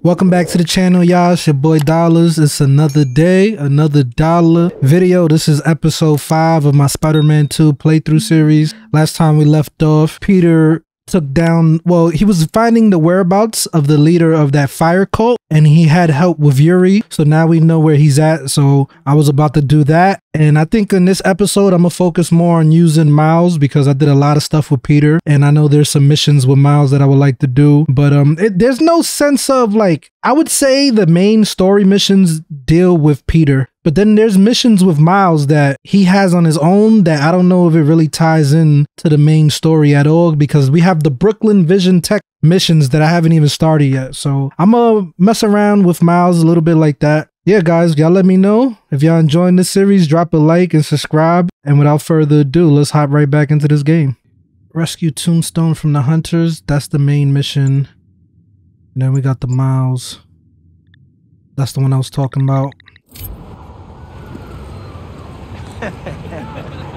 Welcome back to the channel, y'all. It's your boy Dollarz. It's another day, another dollar video. This is episode five of my Spider-Man 2 playthrough series. Last time we left off, Peter took down, well, he was finding the whereabouts of the leader of that fire cult and he had help with Yuri. So now we know where he's at. So I was about to do that. And I think in this episode, I'm going to focus more on using Miles because I did a lot of stuff with Peter and I know there's some missions with Miles that I would like to do. But um, it, there's no sense of like, I would say the main story missions deal with Peter. But then there's missions with Miles that he has on his own that I don't know if it really ties in to the main story at all because we have the Brooklyn Vision Tech missions that I haven't even started yet. So I'm gonna mess around with Miles a little bit like that. Yeah, guys, y'all let me know if y'all enjoying this series. Drop a like and subscribe. And without further ado, let's hop right back into this game. Rescue Tombstone from the Hunters. That's the main mission. And then we got the Miles. That's the one I was talking about.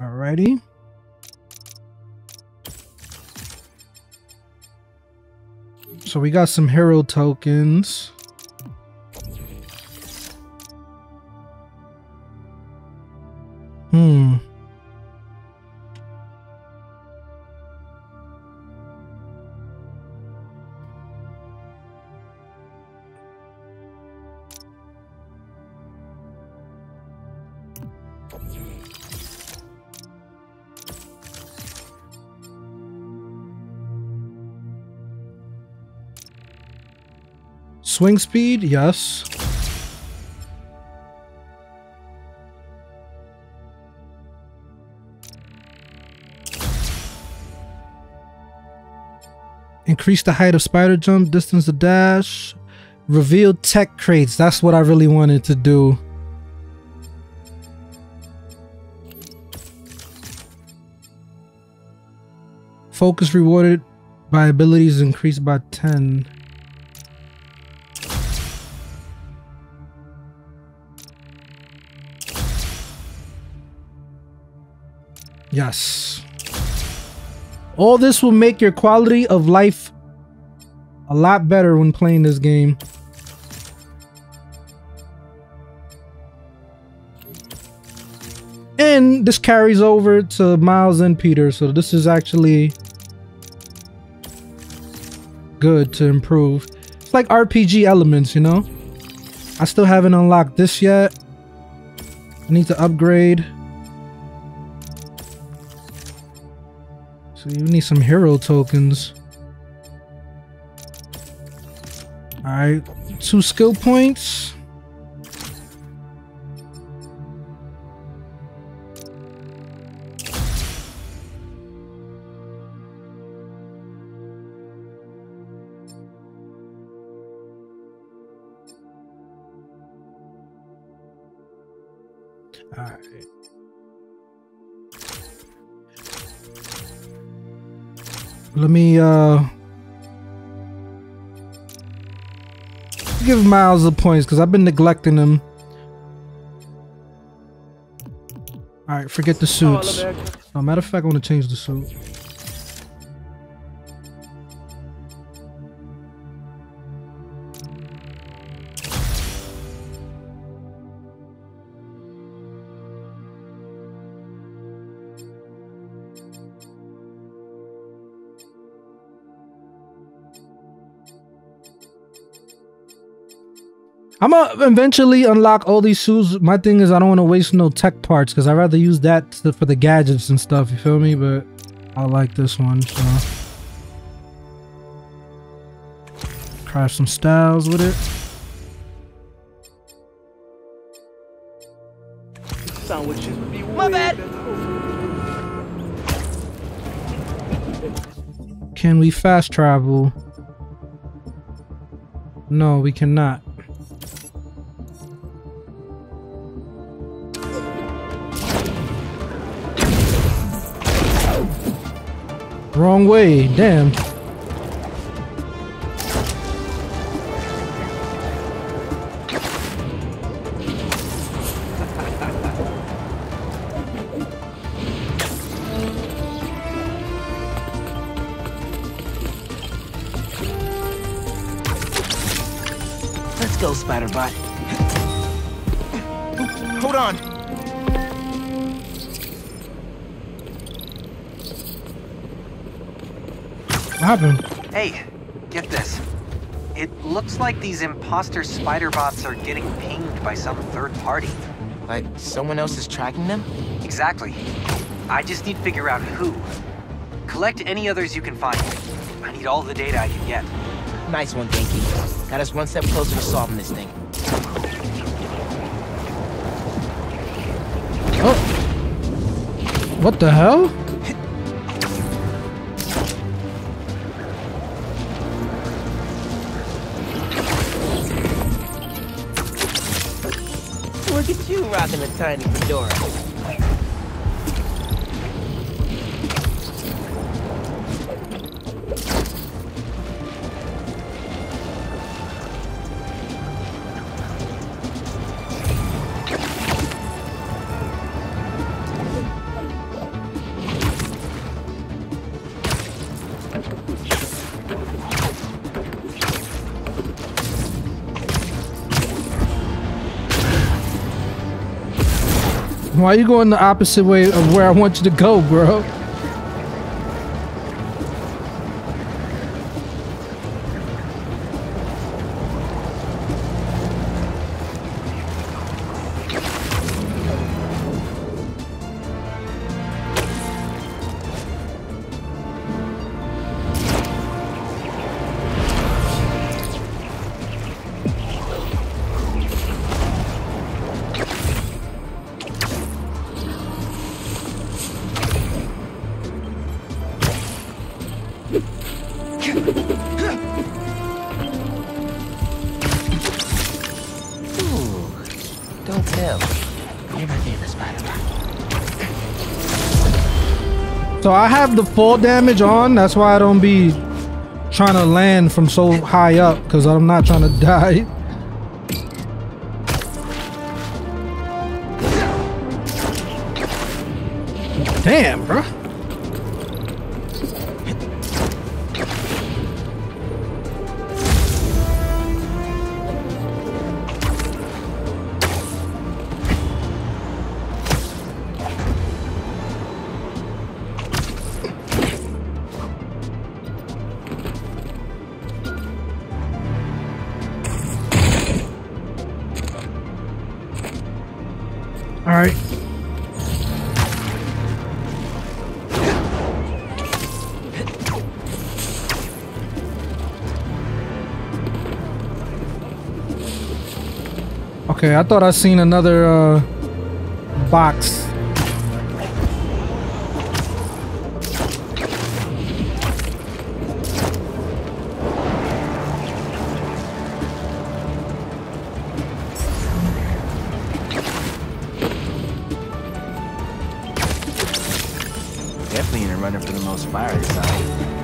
Alrighty. So we got some hero tokens. Hmm. Swing speed, yes. Increase the height of spider jump, distance to dash. Reveal tech crates. That's what I really wanted to do. Focus rewarded by abilities increased by 10. Yes. All this will make your quality of life a lot better when playing this game. And this carries over to Miles and Peter, so this is actually good to improve. It's like RPG elements, you know? I still haven't unlocked this yet. I need to upgrade. So you need some hero tokens. Alright, two skill points. Let me uh give Miles the points because I've been neglecting him. Alright, forget the suits. Oh, matter of fact, I want to change the suit. I'm gonna eventually unlock all these shoes. My thing is I don't want to waste no tech parts because I'd rather use that for the gadgets and stuff. You feel me? But I like this one, so craft some styles with it. My bad. Can we fast travel? No, we cannot. Wrong way, damn. Happened? Hey, get this. It looks like these imposter spider bots are getting pinged by some third party. Like, someone else is tracking them? Exactly. I just need to figure out who. Collect any others you can find. I need all the data I can get. Nice one, Ganke. Got us one step closer to solving this thing. Oh. What the hell? Rocking a tiny fedora. Why are you going the opposite way of where I want you to go, bro? Have the full damage on. That's why I don't be trying to land from so high up because I'm not trying to die. Damn, bro. Okay, I thought I seen another uh, box. Definitely in a runner for the most fiery side.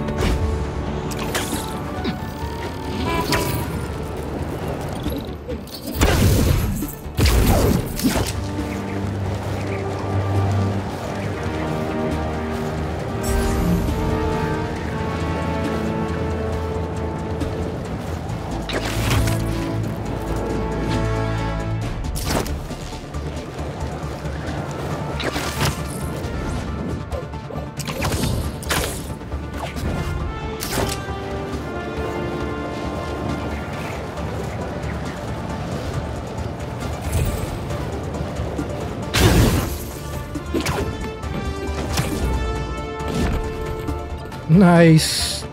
Nice.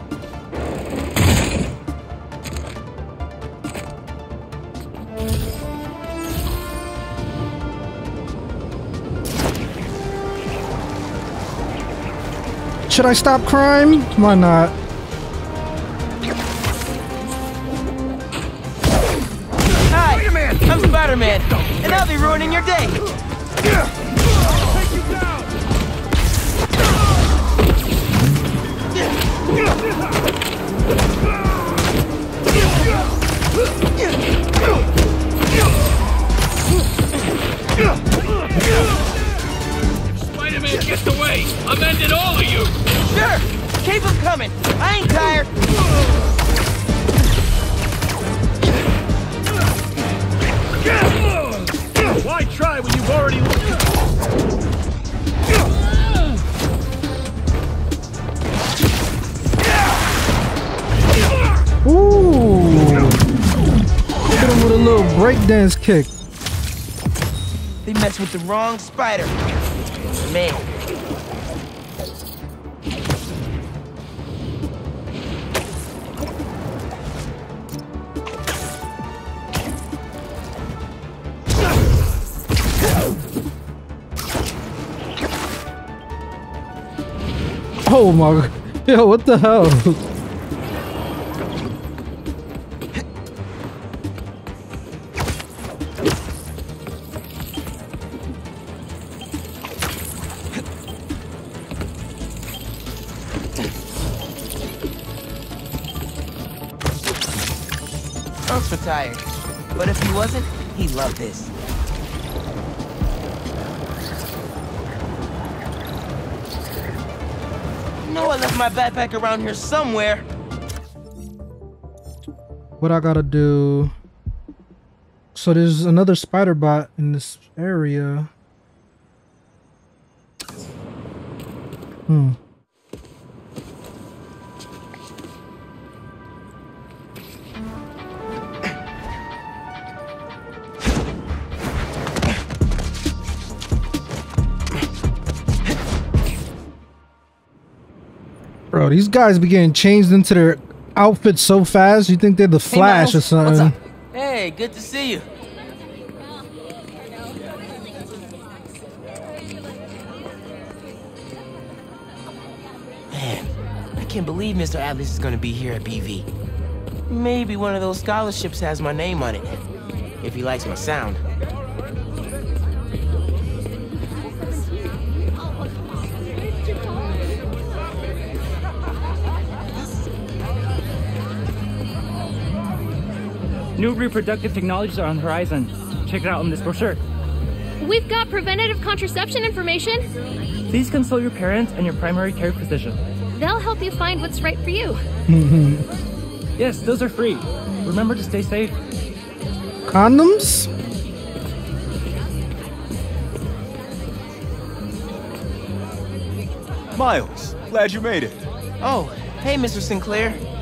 Should I stop crime? Why not? The wrong spider. Man. Oh my. Yo, what the hell? My backpack around here somewhere. What I gotta do? So there's another spider bot in this area. Hmm. These guys be getting changed into their outfits so fast. You think they're the Hey, Flash or something? Hey, good to see you. Man, I can't believe Mr. Atlas is gonna be here at BV. Maybe one of those scholarships has my name on it. If he likes my sound. New reproductive technologies are on the horizon. Check it out in this brochure. We've got preventative contraception information. Please consult your parents and your primary care physician. They'll help you find what's right for you. Yes, those are free. Remember to stay safe. Condoms? Miles, glad you made it. Oh, hey, Mr. Sinclair.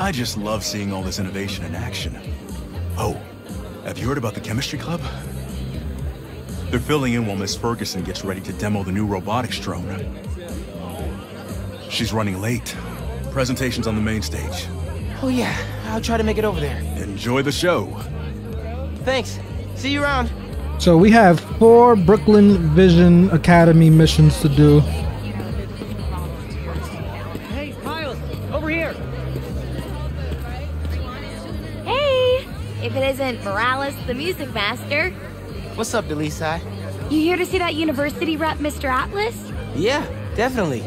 I just love seeing all this innovation in action. Oh, have you heard about the chemistry club? They're filling in while Miss Ferguson gets ready to demo the new robotics drone. She's running late. Presentation's on the main stage. Oh yeah, I'll try to make it over there. Enjoy the show. Thanks. See you around. So we have four Brooklyn Vision Academy missions to do. The music master. What's up, Delisai? You here to see that university rep, Mr. Atlas? Yeah, definitely.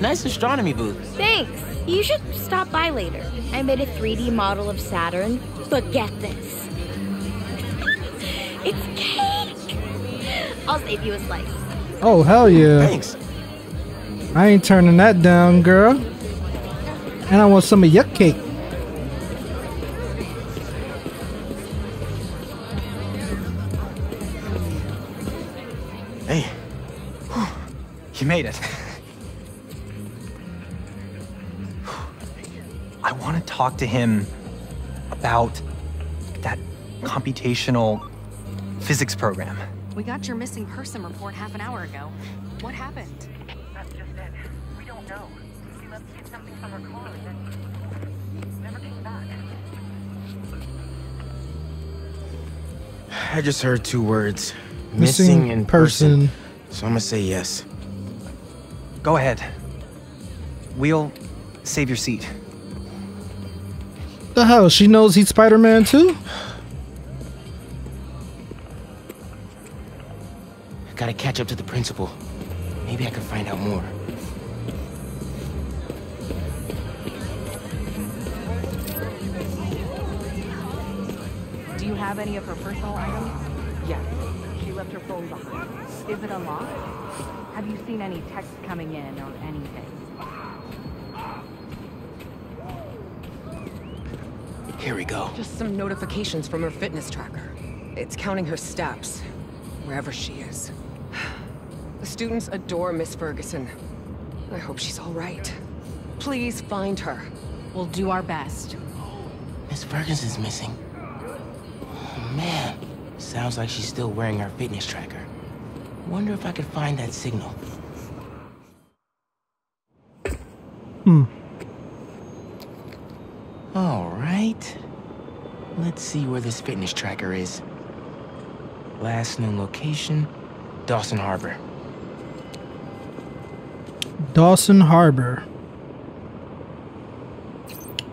Nice astronomy booth. Thanks. You should stop by later. I made a 3D model of Saturn, but get this. it's cake! I'll save you a slice. Oh hell yeah! Thanks. I ain't turning that down, girl. And I want some of your cake. You made it. I want to talk to him about that computational physics program. We got your missing person report half an hour ago. What happened? That's just it. We don't know. She left to get something from her car and then never came back. I just heard two words. Missing Missing, in person. person. So I'm gonna say yes. Go ahead. We'll save your seat. The hell? She knows he's Spider Man too? Gotta catch up to the principal. Maybe I can find out more. Do you have any of her personal items? Yes. She left her phone behind. Is it unlocked? Have you seen any texts coming in or anything? Here we go. Just some notifications from her fitness tracker. It's counting her steps, wherever she is. The students adore Miss Ferguson. I hope she's all right. Please find her. We'll do our best. Miss Ferguson's missing. Oh, man. Sounds like she's still wearing her fitness tracker. Wonder if I could find that signal. Hmm. All right. Let's see where this fitness tracker is. Last known location, Dawson Harbor. Dawson Harbor.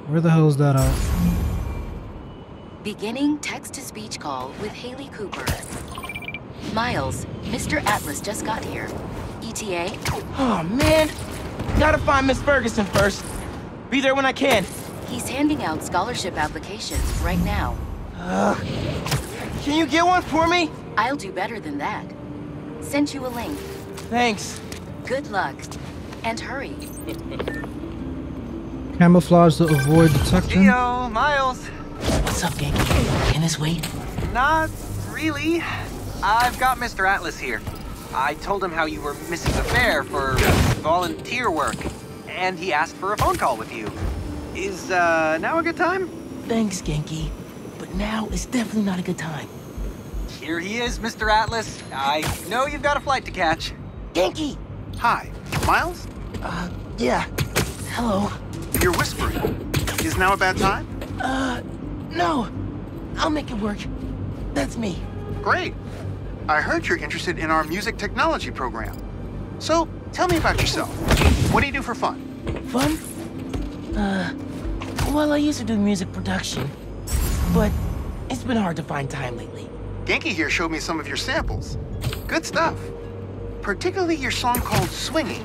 Where the hell is that at? Beginning text-to-speech call with Hailey Cooper. Miles, Mr. Atlas just got here. ETA? Oh, man. Gotta find Miss Ferguson first. Be there when I can. He's handing out scholarship applications right now. Uh, can you get one for me? I'll do better than that. Sent you a link. Thanks. Good luck. And hurry. Camouflage to avoid detection. Yo, Miles. What's up, Ganke? Can this wait? Not really. I've got Mr. Atlas here. I told him how you were missing the fair for volunteer work, and he asked for a phone call with you. Is, uh, now a good time? Thanks, Ganke. But now is definitely not a good time. Here he is, Mr. Atlas. I know you've got a flight to catch. Ganke! Hi, Miles? Uh, yeah. Hello. You're whispering. Is now a bad time? Uh, no. I'll make it work. That's me. Great. I heard you're interested in our music technology program. So, tell me about yourself. What do you do for fun? Fun? Uh, well, I used to do music production, but it's been hard to find time lately. Ganke here showed me some of your samples. Good stuff. Particularly your song called Swinging.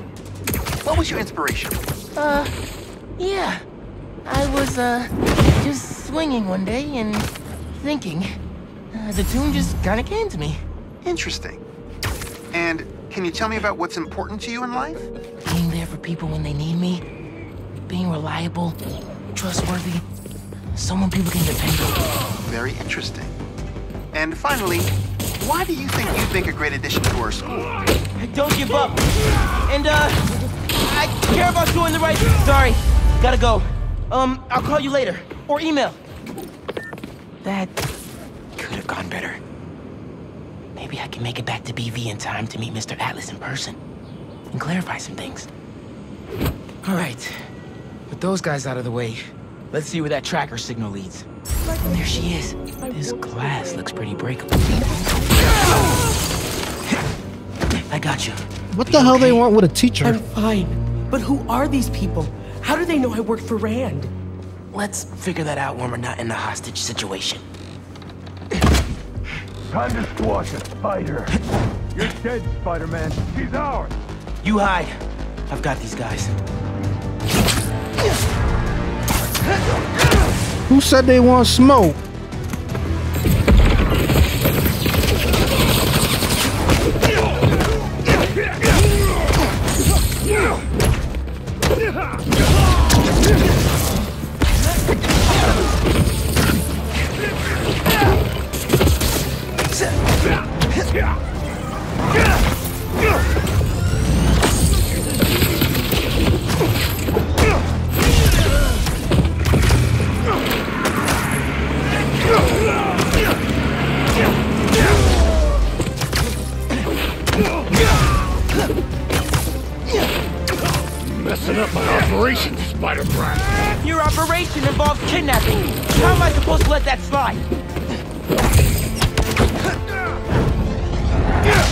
What was your inspiration? Uh, yeah. I was, uh, just swinging one day and thinking. Uh, the tune just kinda came to me. Interesting. And can you tell me about what's important to you in life? Being there for people when they need me. Being reliable, trustworthy, someone people can depend on. Very interesting. And finally, why do you think you'd make a great addition to our school? Don't give up. And, uh, I care about doing the right thing. Sorry, gotta go. Um, I'll call you later. Or email. That could have gone better. Maybe I can make it back to BV in time to meet Mr. Atlas in person. And clarify some things. Alright. With those guys out of the way, let's see where that tracker signal leads. And There she is. This glass looks pretty breakable. I got you. What the hell they want with a teacher? I'm fine. But who are these people? How do they know I worked for Rand? Let's figure that out when we're not in the hostage situation. Time to squash a spider. You're dead, Spider-Man. She's ours. You hide. I've got these guys. Who said they want smoke? Messing up my operation, Spider Brat. Your operation involves kidnapping. How am I supposed to let that slide?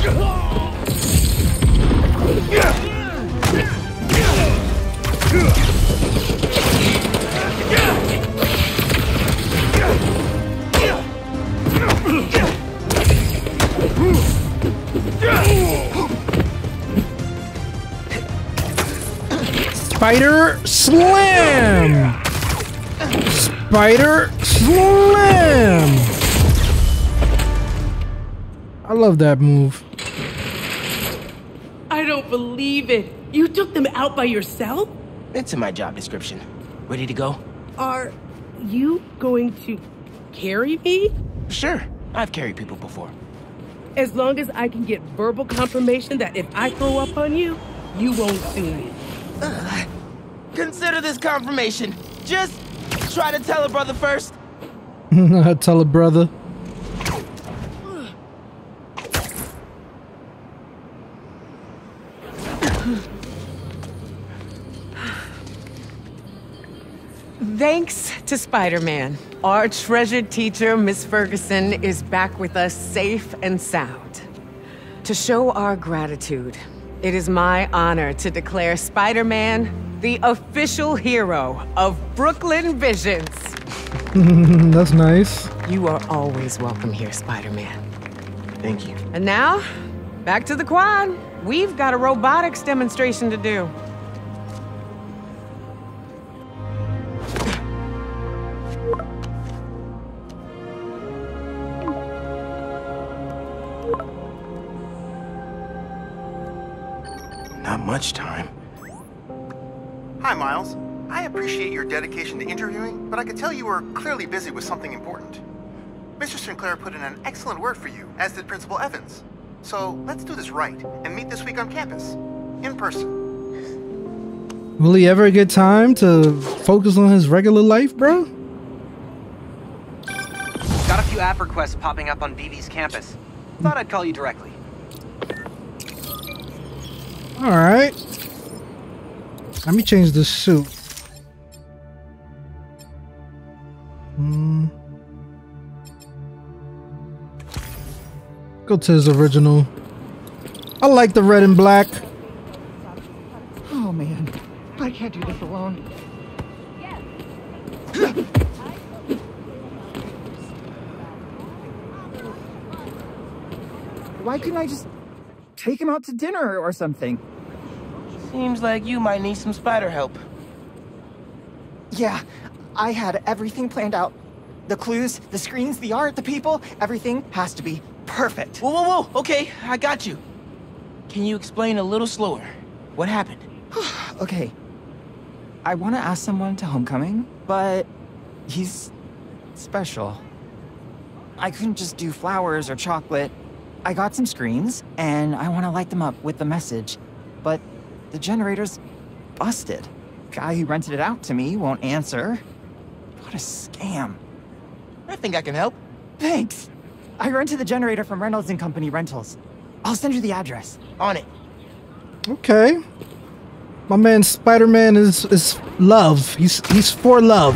Spider Slam! Spider Slam! I love that move. I don't believe it. You took them out by yourself? It's in my job description. Ready to go? Are you going to carry me? Sure, I've carried people before. As long as I can get verbal confirmation that if I throw up on you, you won't sue me. Ugh. Consider this confirmation. Just try to tell a brother first. Tell a brother. Thanks to Spider-Man, our treasured teacher, Miss Ferguson, is back with us safe and sound. To show our gratitude, it is my honor to declare Spider-Man the official hero of Brooklyn Visions. That's nice. You are always welcome here, Spider-Man. Thank you. And now, back to the quad. We've got a robotics demonstration to do. Much time. Hi, Miles. I appreciate your dedication to interviewing, but I could tell you were clearly busy with something important. Mr. Sinclair put in an excellent word for you, as did Principal Evans. So let's do this right and meet this week on campus, in person. Will he ever get time to focus on his regular life, bro? Got a few app requests popping up on BV's campus. Thought I'd call you directly. All right. Let me change this suit. Hmm. Go to his original. I like the red and black. Take him out to dinner or something? Seems like you might need some spider help. Yeah, I had everything planned out. The clues, the screens, the art, the people, everything has to be perfect. Whoa, whoa, whoa! Okay, I got you. Can you explain a little slower? What happened? okay. I want to ask someone to homecoming, but he's special. I couldn't just do flowers or chocolate. I got some screens, and I want to light them up with the message, but the generator's busted. Guy who rented it out to me won't answer. What a scam. I think I can help. Thanks. I rented the generator from Reynolds and Company Rentals. I'll send you the address. On it. Okay. My man Spider-Man is is love. He's he's for love.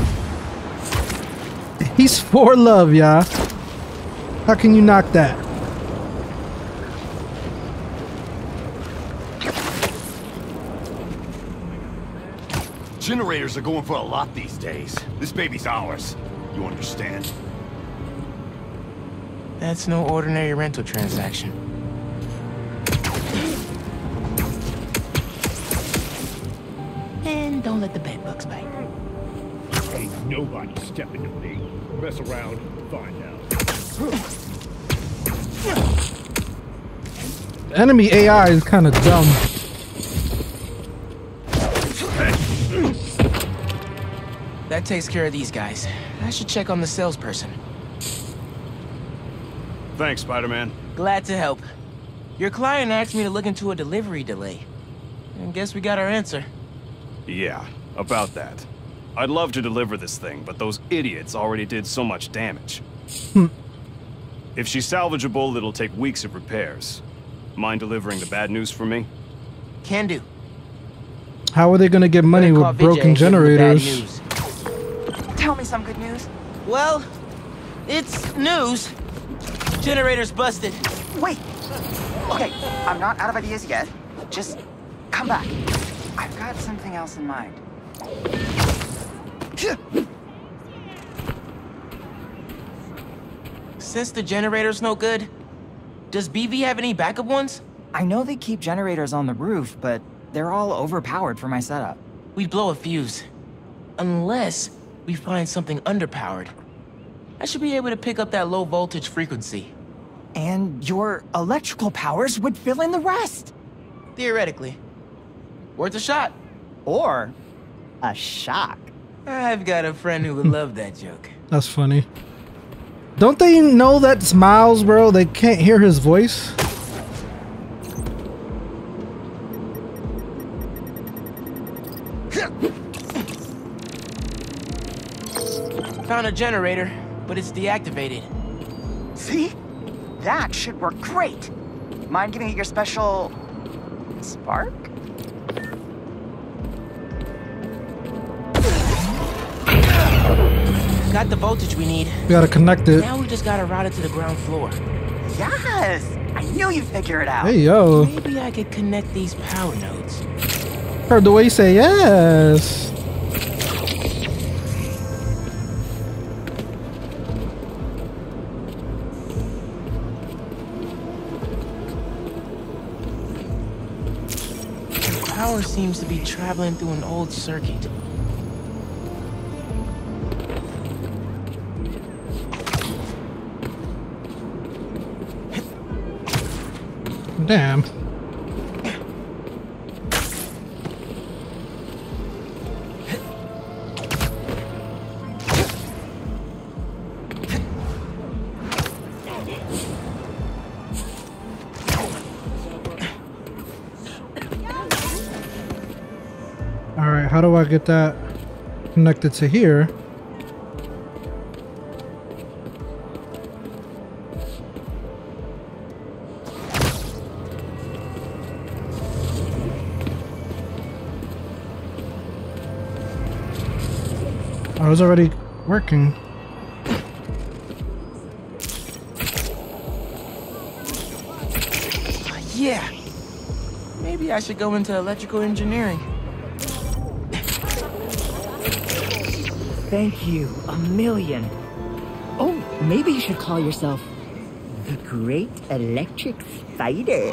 He's for love, y'all. How can you knock that? Generators are going for a lot these days. This baby's ours. You understand? That's no ordinary rental transaction. And don't let the bed bugs bite. Ain't nobody stepping to me. Mess around, find out. Enemy AI is kind of dumb. That takes care of these guys. I should check on the salesperson. Thanks, Spider-Man. Glad to help. Your client asked me to look into a delivery delay. And guess we got our answer. Yeah, about that. I'd love to deliver this thing, but those idiots already did so much damage. Hmm. if she's salvageable, it'll take weeks of repairs. Mind delivering the bad news for me? Can do. How are they gonna get money with broken and give him the bad generators? Tell me some good news. Well, it's news. Generator's busted. Wait. Okay, I'm not out of ideas yet. Just come back. I've got something else in mind. Since the generator's no good, does BV have any backup ones? I know they keep generators on the roof, but they're all overpowered for my setup. We'd blow a fuse. Unless we find something underpowered. I should be able to pick up that low voltage frequency. And your electrical powers would fill in the rest. Theoretically. Worth a shot. Or a shock. I've got a friend who would love that joke. That's funny. Don't they know that's Miles, bro? They can't hear his voice. Found a generator, but it's deactivated. See? That should work great. Mind giving it your special... spark? Got the voltage we need. We gotta connect it. Now we just gotta route it to the ground floor. Yes! I knew you'd figure it out. Hey, yo. Maybe I could connect these power nodes. Heard the way you say yes. Seems to be traveling through an old circuit. Damn. Get that connected to here? I was already working. Yeah. Maybe I should go into electrical engineering. Thank you, a million. Oh, maybe you should call yourself the Great Electric Spider.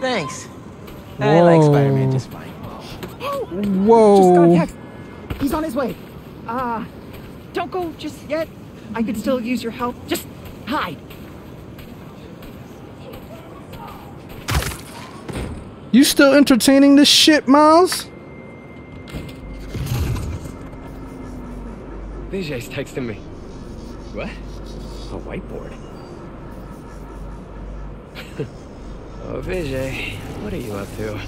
Thanks. I like Spider-Man just fine. Whoa. Just got a text. He's on his way. Uh, don't go just yet. I could still use your help. Just hide. You still entertaining this shit, Miles? Vijay's texting me. What? A whiteboard? oh, Vijay, what are you up to?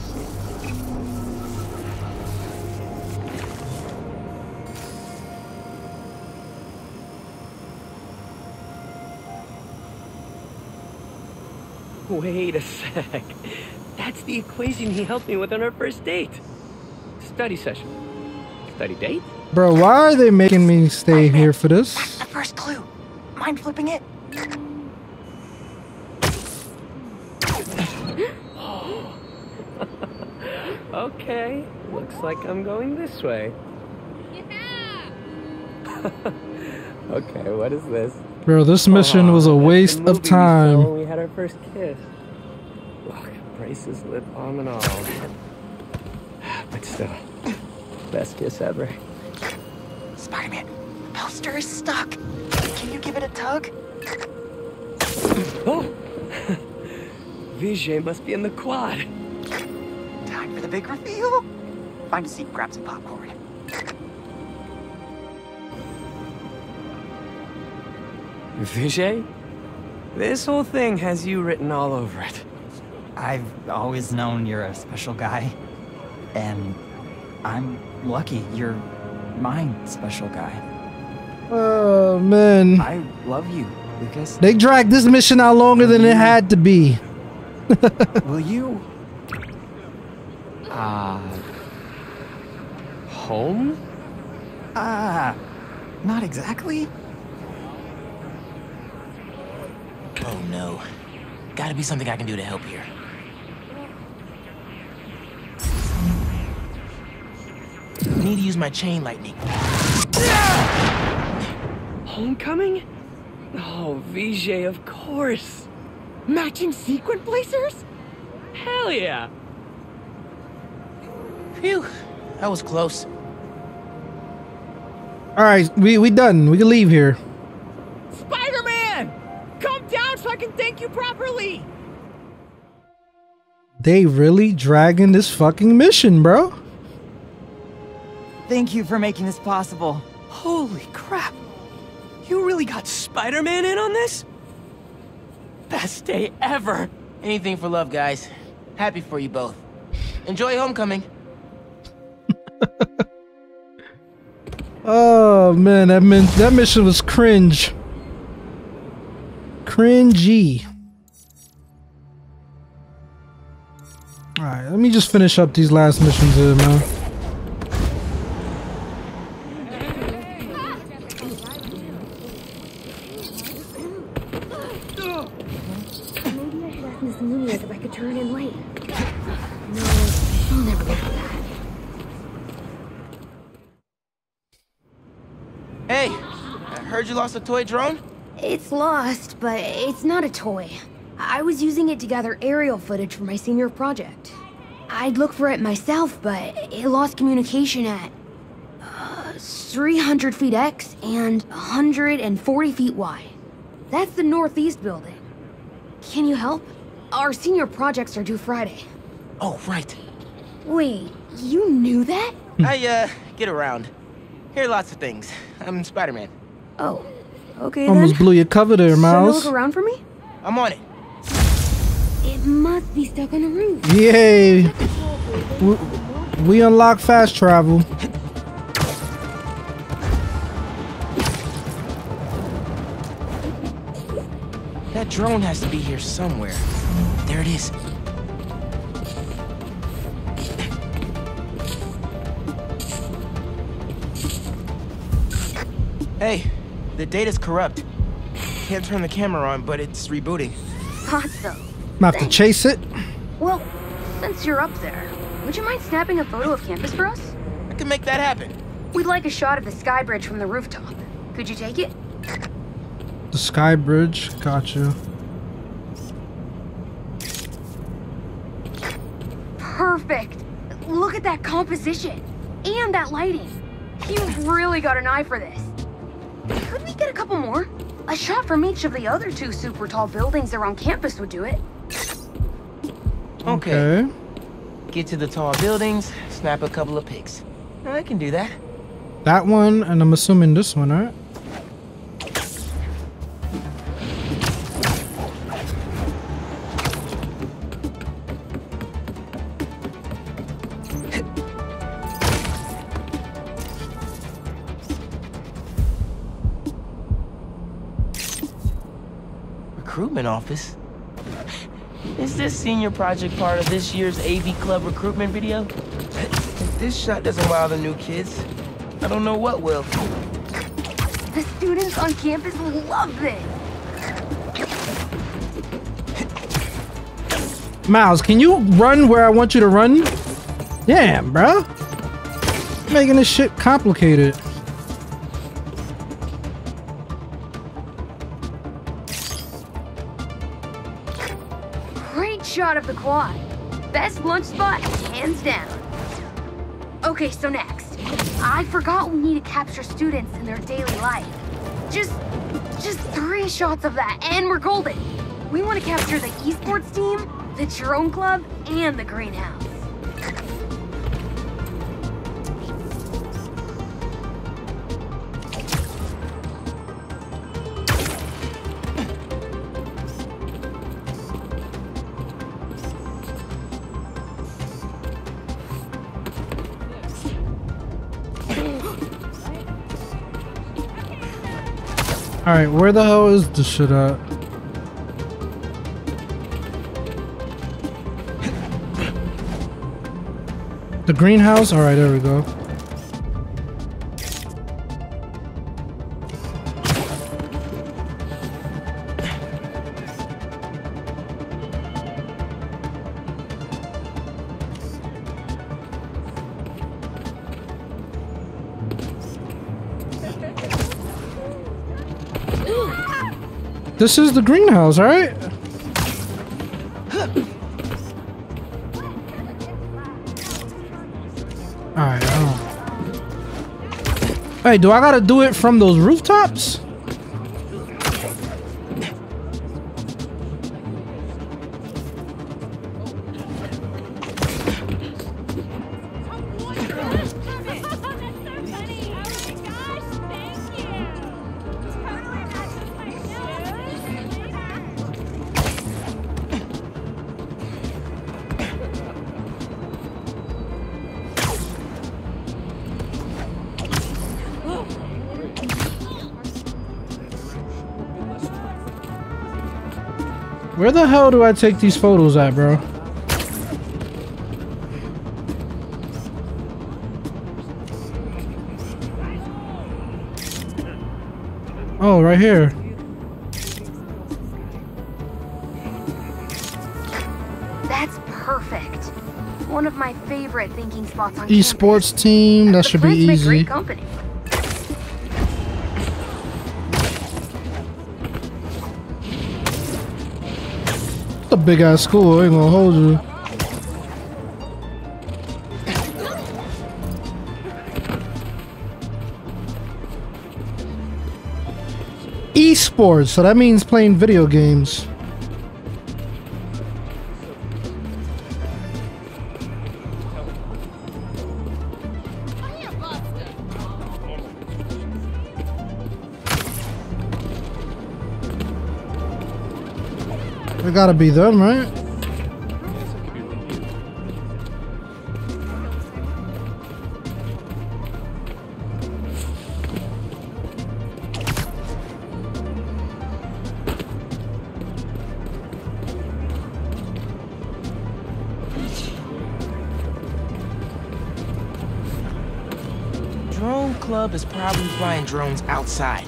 Wait a sec. That's the equation he helped me with on our first date. Study session. Study date? Bro, why are they making me stay here for this? That's The first clue. Mind flipping it? Okay, looks like I'm going this way. okay, what is this? Bro, this mission was a Aw, that's the waste of movie we time. we had our first kiss. Look, braces, lip balm, and all. But still, best kiss ever. Spider-Man, the poster is stuck. Can you give it a tug? Oh! Vijay must be in the quad. Time for the big reveal. Find a seat, grab some popcorn. Vijay? This whole thing has you written all over it. I've always known you're a special guy. And I'm lucky you're my special guy. Oh, man. I love you, Lucas. They dragged this mission out longer than it had to be. Will you? Uh. Home? Ah, not exactly. Oh no. Gotta be something I can do to help here. Need to use my chain lightning. Homecoming? Oh, Vijay, of course. Matching sequin placers? Hell yeah. Phew. That was close. All right, we we done. We can leave here. Spider-Man! Come down so I can thank you properly! They really dragging this fucking mission, bro. Thank you for making this possible. Holy crap! You really got Spider-Man in on this? Best day ever! Anything for love, guys. Happy for you both. Enjoy homecoming. Oh man, that min- that mission was cringe. Cringy. Alright, let me just finish up these last missions here, man. Maybe I should ask Miss Nunez if I could turn in late. No, she'll never get that. Hey, I heard you lost a toy drone? It's lost, but it's not a toy. I was using it to gather aerial footage for my senior project. I'd look for it myself, but it lost communication at uh, 300 feet X and 140 feet Y. That's the northeast building. Can you help? Our senior projects are due Friday. Oh, right. Wait, you knew that? I, uh, get around. Hear lots of things. I'm Spider-Man. Oh, okay Almost then. blew your cover there, So you'll Miles. look around for me? I'm on it. It must be stuck on the roof. Yay! We, we unlock fast travel. That drone has to be here somewhere. There it is. Hey, the data's corrupt. Can't turn the camera on, but it's rebooting. Thought so. I'm have to chase it. Well, since you're up there, would you mind snapping a photo of campus for us? I can make that happen. We'd like a shot of the sky bridge from the rooftop. Could you take it? The sky bridge. Gotcha. Perfect. Look at that composition and that lighting. You've really got an eye for this. Could we get a couple more? A shot from each of the other two super tall buildings around campus would do it. Okay. Get to the tall buildings, snap a couple of pics. I can do that. That one, and I'm assuming this one, right? Recruitment office? Is this senior project part of this year's AV Club recruitment video? If this shot doesn't wow the new kids, I don't know what will. The students on campus love this. Miles, can you run where I want you to run? Damn, bro. Making this shit complicated. The quad. Best lunch spot, hands down. Okay, so next. I forgot we need to capture students in their daily life. Just, just three shots of that, and we're golden. We want to capture the esports team, the drone club, and the greenhouse. Alright, where the hell is this shit at? The greenhouse? Alright, there we go. This is the greenhouse, right? Alright, Hey, do I gotta do it from those rooftops? Where the hell do I take these photos at, bro? Oh, right here. That's perfect. One of my favorite thinking spots on. Esports team, that should be easy. great company. A big ass school, I ain't gonna hold you. Esports, so that means playing video games. Gotta be them, right? Drone Club is probably flying drones outside.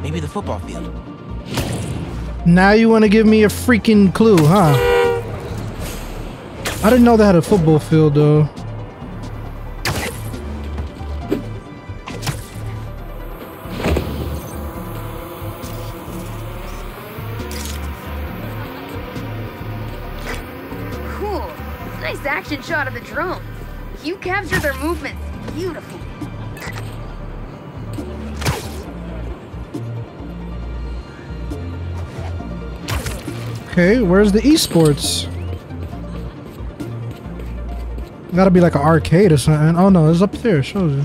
Maybe the football field. Now you want to give me a freaking clue, huh? I didn't know they had a football field though. Cool. Nice action shot of the drone. You captured their movements beautifully. Okay, where's the esports? Gotta be like an arcade or something. Oh no, it's up there. Shows you.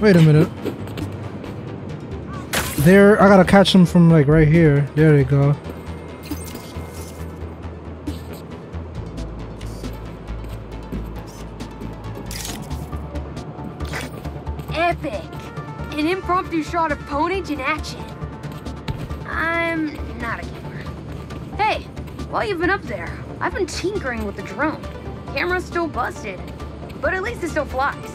Wait a minute. There, I gotta catch them from like right here. There they go. Epic. An impromptu shot of Ponage in action. I'm not a gamer. Hey, while you've been up there, I've been tinkering with the drone. Camera's still busted, but at least it still flies.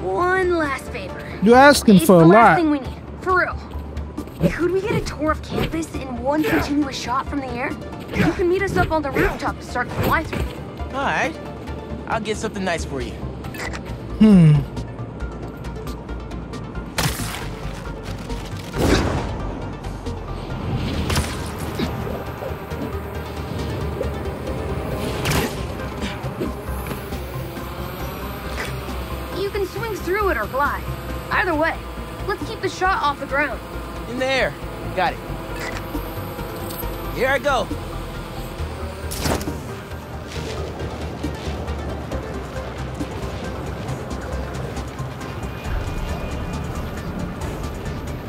One last favor. You're asking It's for the a last lot. thing we need, for real. Could we get a tour of campus in one continuous shot from the air? You can meet us up on the rooftop to start the fly-through. All right. I'll get something nice for you. Hmm. You can swing through it or fly. Either way, let's keep the shot off the ground. In the air. Got it. Here I go.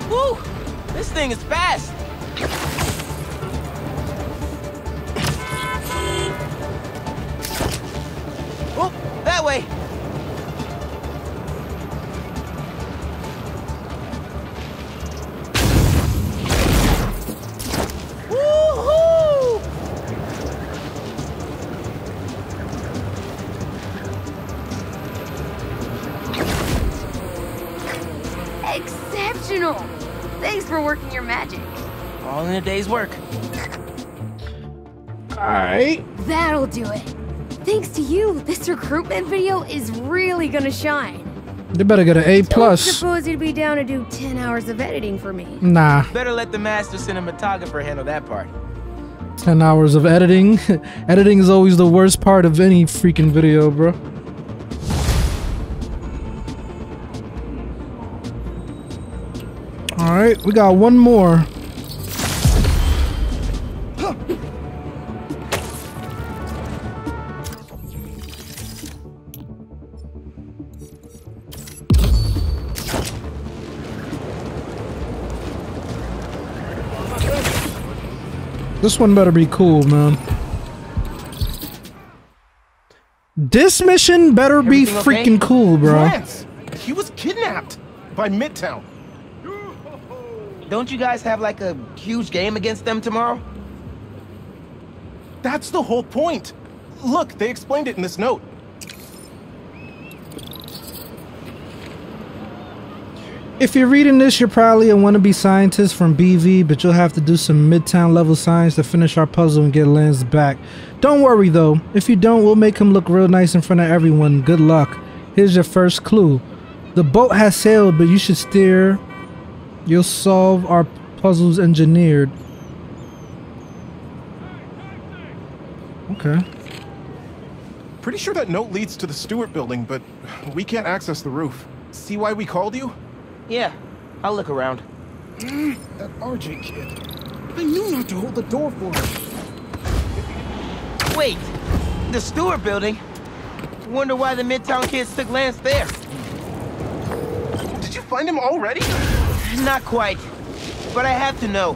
Woo! This thing is fast. Day's work. Alright. That'll do it. Thanks to you, this recruitment video is really gonna shine. You better get an A Don't plus. suppose you'd be down to do 10 hours of editing for me. Nah. Better let the master cinematographer handle that part. 10 hours of editing. editing is always the worst part of any freaking video, bro. Alright, we got one more. This one better be cool, man. This mission better be Everything okay? freaking cool, bro. Lance, he was kidnapped by Midtown. Don't you guys have like a huge game against them tomorrow? That's the whole point. Look, they explained it in this note. If you're reading this, you're probably a wannabe scientist from BV, but you'll have to do some midtown level science to finish our puzzle and get Lance back. Don't worry though, if you don't, we'll make him look real nice in front of everyone. Good luck. Here's your first clue. The boat has sailed, but you should steer. You'll solve our puzzles engineered. Okay. Pretty sure that note leads to the Stewart building, but we can't access the roof. See why we called you? Yeah, I'll look around. that RJ kid. I knew not to hold the door for him. Wait, the Stewart building? Wonder why the Midtown kids took Lance there. Did you find him already? Not quite, but I have to know.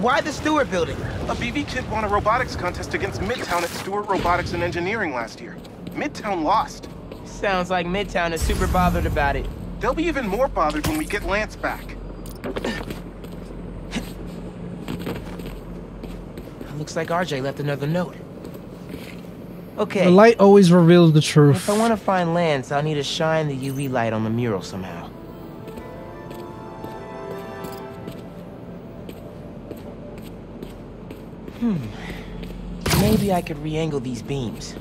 Why the Stewart building? A BV kid won a robotics contest against Midtown at Stewart Robotics and Engineering last year. Midtown lost. Sounds like Midtown is super bothered about it. They'll be even more bothered when we get Lance back. Looks like RJ left another note. Okay. The light always reveals the truth. If I want to find Lance, I'll need to shine the UV light on the mural somehow. Hmm. Maybe I could re-angle these beams.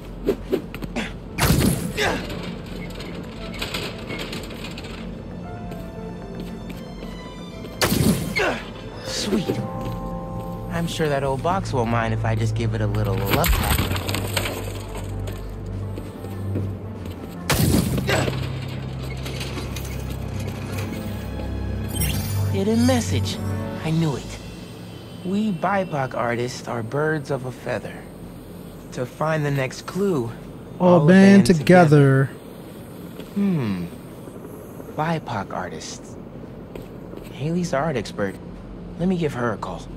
I'm sure that old box won't mind if I just give it a little love tap. Hidden message. I knew it. We BIPOC artists are birds of a feather. To find the next clue, All, band, together. Hmm. BIPOC artists. Hailey's art expert. Let me give her a call.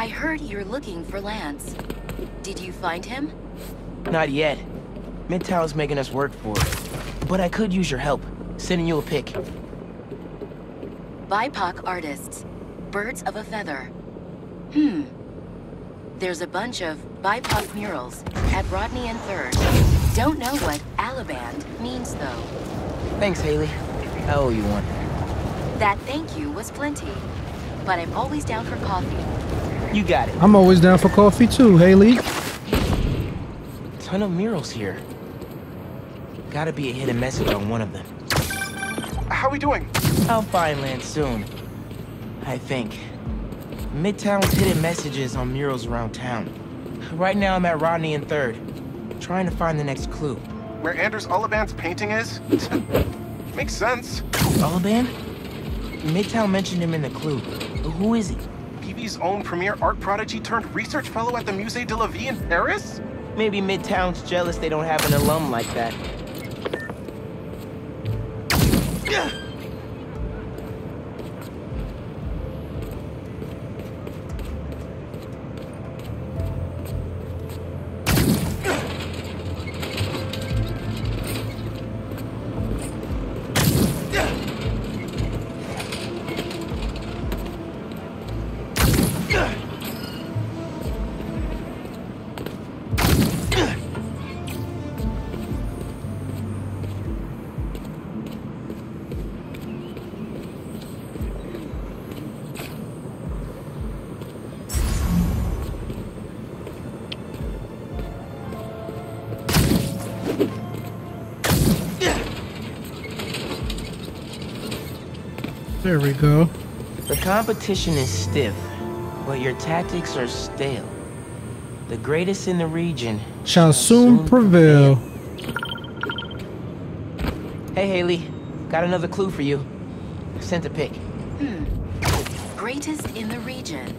I heard you're looking for Lance. Did you find him? Not yet. Midtown's making us work for it. But I could use your help. Sending you a pic. BIPOC artists. Birds of a feather. Hmm. There's a bunch of BIPOC murals at Rodney and 3rd. Don't know what Aliband means, though. Thanks, Hailey. I owe you one. That thank you was plenty. But I'm always down for coffee. You got it. I'm always down for coffee too, Hailey. Ton of murals here. Gotta be a hidden message on one of them. How are we doing? I'll find Lance soon. I think. Midtown's hidden messages on murals around town. Right now I'm at Rodney and 3rd. Trying to find the next clue. Where Anders Ullaband's painting is? Makes sense. Ullaban? Midtown mentioned him in the clue. Who is he? BV's own premier art prodigy turned research fellow at the Musée de la Vie in Paris? Maybe Midtown's jealous they don't have an alum like that. There we go. The competition is stiff, but your tactics are stale. The greatest in the region. Shall soon prevail. Hey, Hailey. Got another clue for you. Sent a pic. Hmm. Greatest in the region.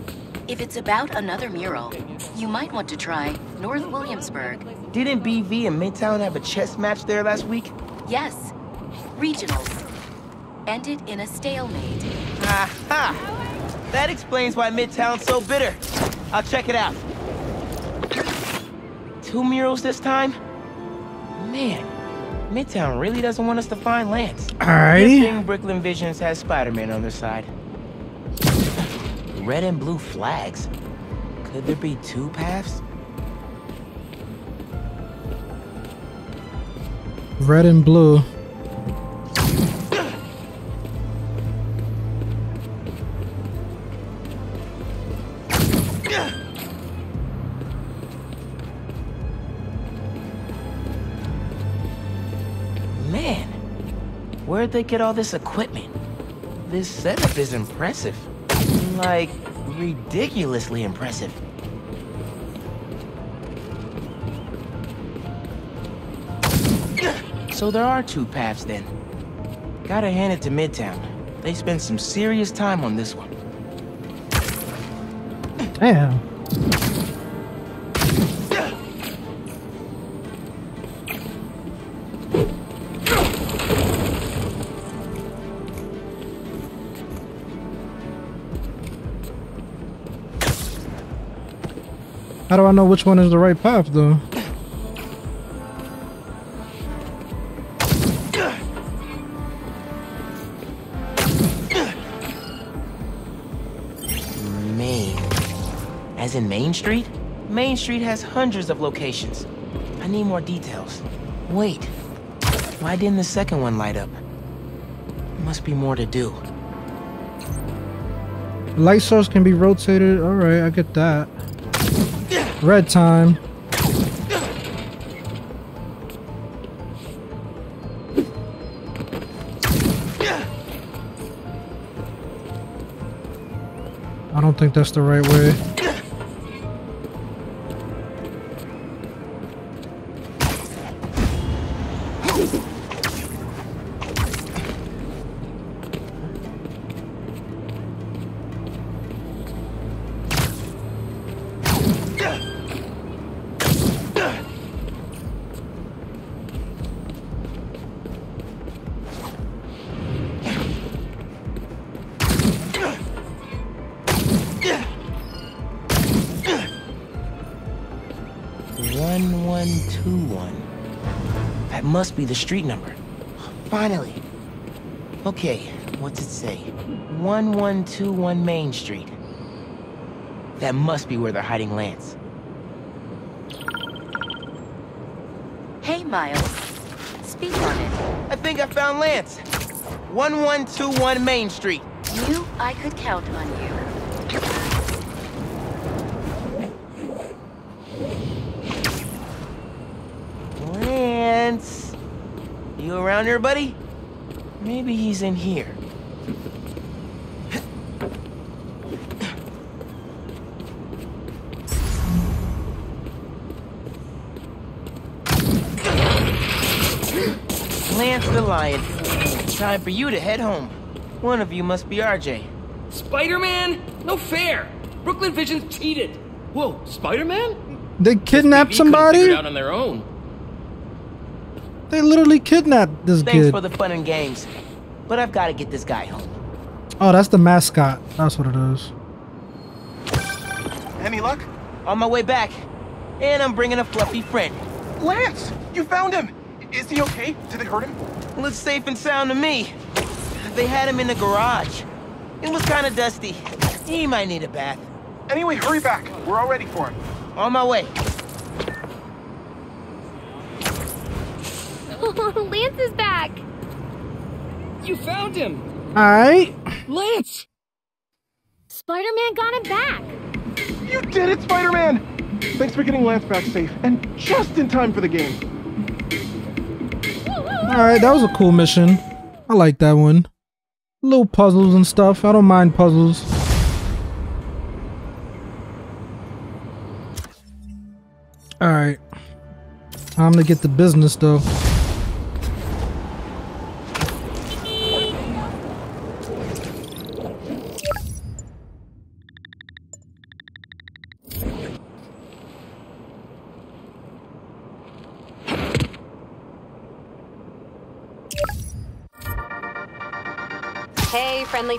If it's about another mural, you might want to try North Williamsburg. Didn't BV and Midtown have a chess match there last week? Yes. Regionals. Ended in a stalemate. Aha! That explains why Midtown's so bitter. I'll check it out. Two murals this time? Man, Midtown really doesn't want us to find Lance. Alrighty. Good thing Brooklyn Visions has Spider-Man on their side. Red and blue flags. Could there be two paths? Red and blue. Where'd they get all this equipment? This setup is impressive. Like, ridiculously impressive. So there are two paths then. Gotta hand it to Midtown. They spent some serious time on this one. Damn. How do I know which one is the right path though? Main. As in Main Street? Main Street has hundreds of locations. I need more details. Wait. Why didn't the second one light up? Must be more to do. Light source can be rotated. Alright, I get that. Red time. I don't think that's the right way. The street number. Finally. Okay, what's it say? One one two one Main Street. That must be where they're hiding Lance. Hey, Miles. Speak on it. I think I found Lance. 1121 Main Street. You, I could count on you. Lance. You around here, buddy? Maybe he's in here. Lance the Lion. Time for you to head home. One of you must be RJ. Spider-Man? No fair! Brooklyn Vision's cheated! Whoa, Spider-Man? They kidnapped somebody? out on their own. They literally kidnapped this Thanks kid. for the fun and games. But I've got to get this guy home. Oh, that's the mascot. That's what it is. Any luck? On my way back. And I'm bringing a fluffy friend. Lance! You found him! Is he okay? Did they hurt him? Looks safe and sound to me. They had him in the garage. It was kind of dusty. He might need a bath. Anyway, hurry back. We're all ready for him. On my way. Lance is back. You found him! Alright. Lance! Spider-Man got him back. You did it, Spider-Man! Thanks for getting Lance back safe, and just in time for the game. Alright, that was a cool mission. I like that one. Little puzzles and stuff. I don't mind puzzles. Alright. Time to get the business though.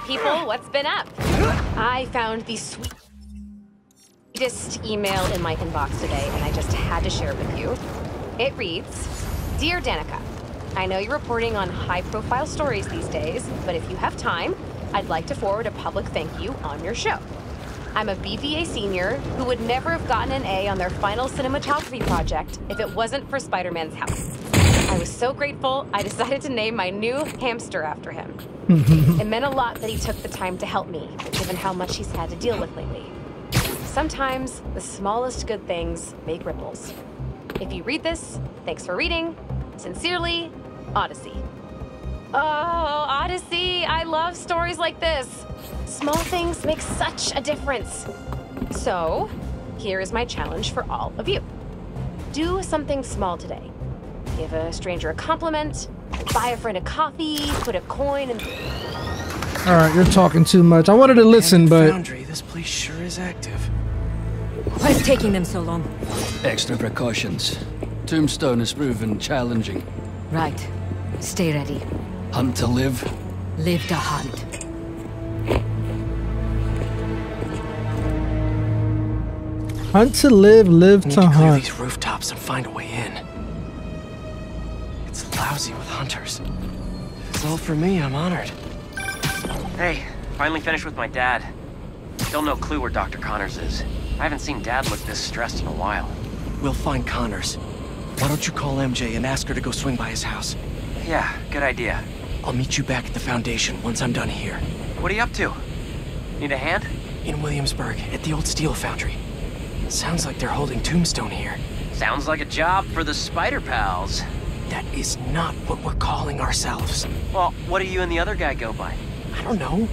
People, what's been up? I found the sweetest email in my inbox today, and I just had to share it with you. It reads Dear Danica, I know you're reporting on high profile stories these days, but if you have time, I'd like to forward a public thank you on your show. I'm a BVA senior who would never have gotten an A on their final cinematography project if it wasn't for Spider Man's help. I was so grateful, I decided to name my new hamster after him. it meant a lot that he took the time to help me, given how much he's had to deal with lately. Sometimes the smallest good things make ripples. If you read this, thanks for reading. Sincerely, Odyssey. Oh, Odyssey, I love stories like this. Small things make such a difference. So, here is my challenge for all of you. Do something small today. Give a stranger a compliment, buy a friend a coffee, put a coin in. All right, you're talking too much. I wanted to listen, but Foundry, this place sure is active. What's taking them so long? Extra precautions. Tombstone has proven challenging. Right. Stay ready. Hunt to live. Live to hunt. hunt to live, live Need to to clear hunt. these rooftops and find a way in. Lousy with hunters. If it's all for me, I'm honored. Hey, finally finished with my dad. Still no clue where Dr. Connors is. I haven't seen Dad look this stressed in a while. We'll find Connors. Why don't you call MJ and ask her to go swing by his house? Yeah, good idea. I'll meet you back at the Foundation once I'm done here. What are you up to? Need a hand? In Williamsburg, at the old steel foundry. Sounds like they're holding Tombstone here. Sounds like a job for the Spider Pals. That is not what we're calling ourselves. Well, what do you and the other guy go by? I don't know.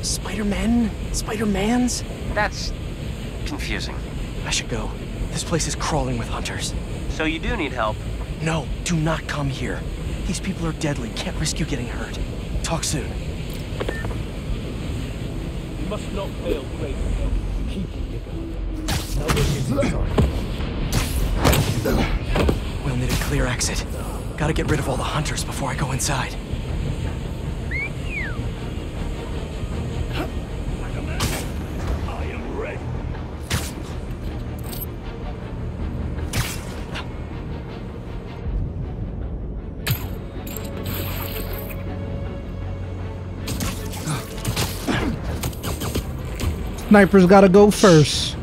Spider-Men? Spider-Mans? That's confusing. I should go. This place is crawling with hunters. So you do need help? No, do not come here. These people are deadly. Can't risk you getting hurt. Talk soon. You must not fail great. Keep it. Now this is We'll need a clear exit. Gotta get rid of all the hunters before I go inside. Sniper's gotta go first.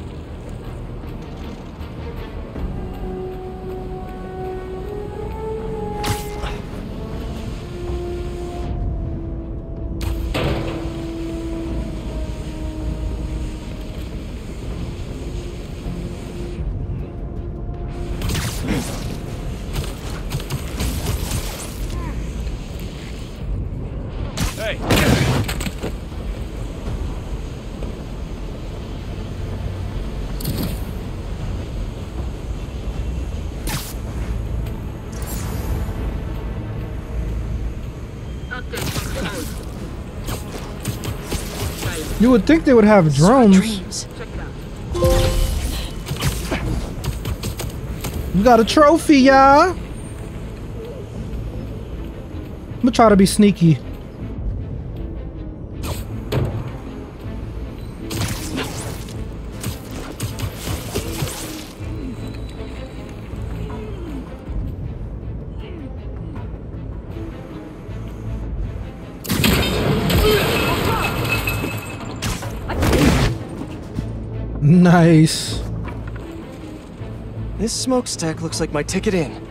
You would think they would have drones. You got a trophy, y'all. I'm gonna try to be sneaky. Nice. This smokestack looks like my ticket in.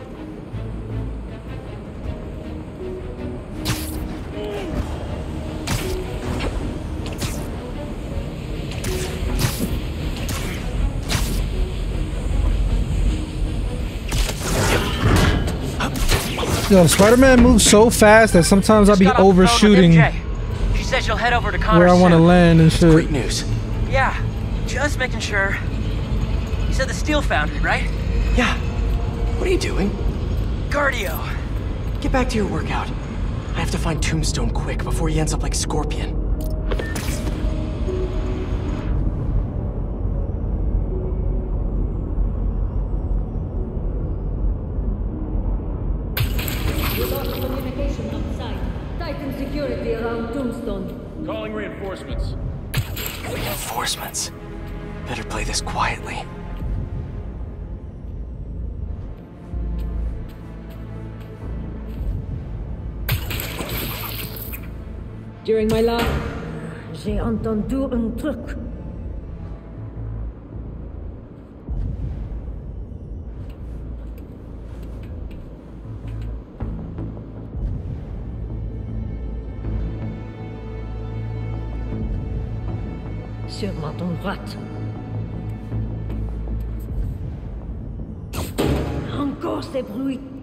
Yo, Spider-Man moves so fast that sometimes I'll be Got off the phone with overshooting She said she'll head over to Connors where I want to land and shit. Great news. Yeah, just making sure. You said the steel foundry, right? Yeah. What are you doing? Cardio. Get back to your workout. I have to find Tombstone quick before he ends up like Scorpion. Entendu un truc. Sur ma droite. Encore ces bruits.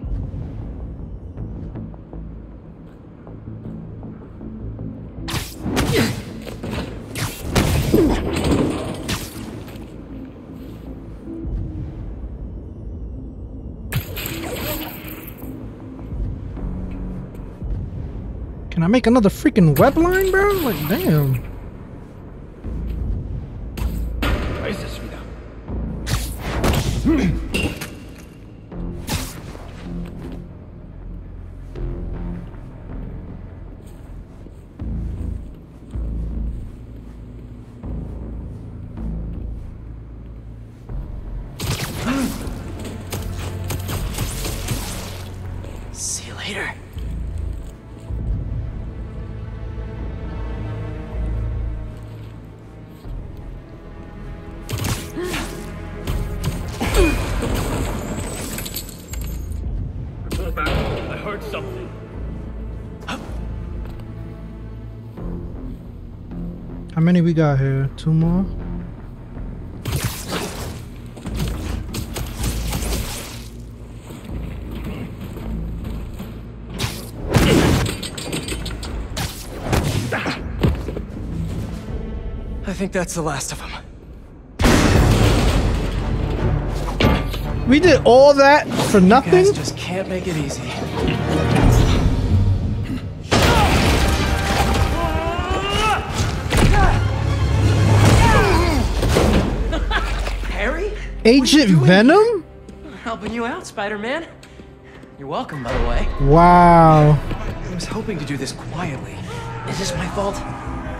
Can I make another freaking web line, bro? Like, damn. We got here? Two more? I think that's the last of them. We did all that for nothing? Guys just can't make it easy. Agent Venom? Helping you out, Spider-Man. You're welcome, by the way. Wow. I was hoping to do this quietly. Is this my fault?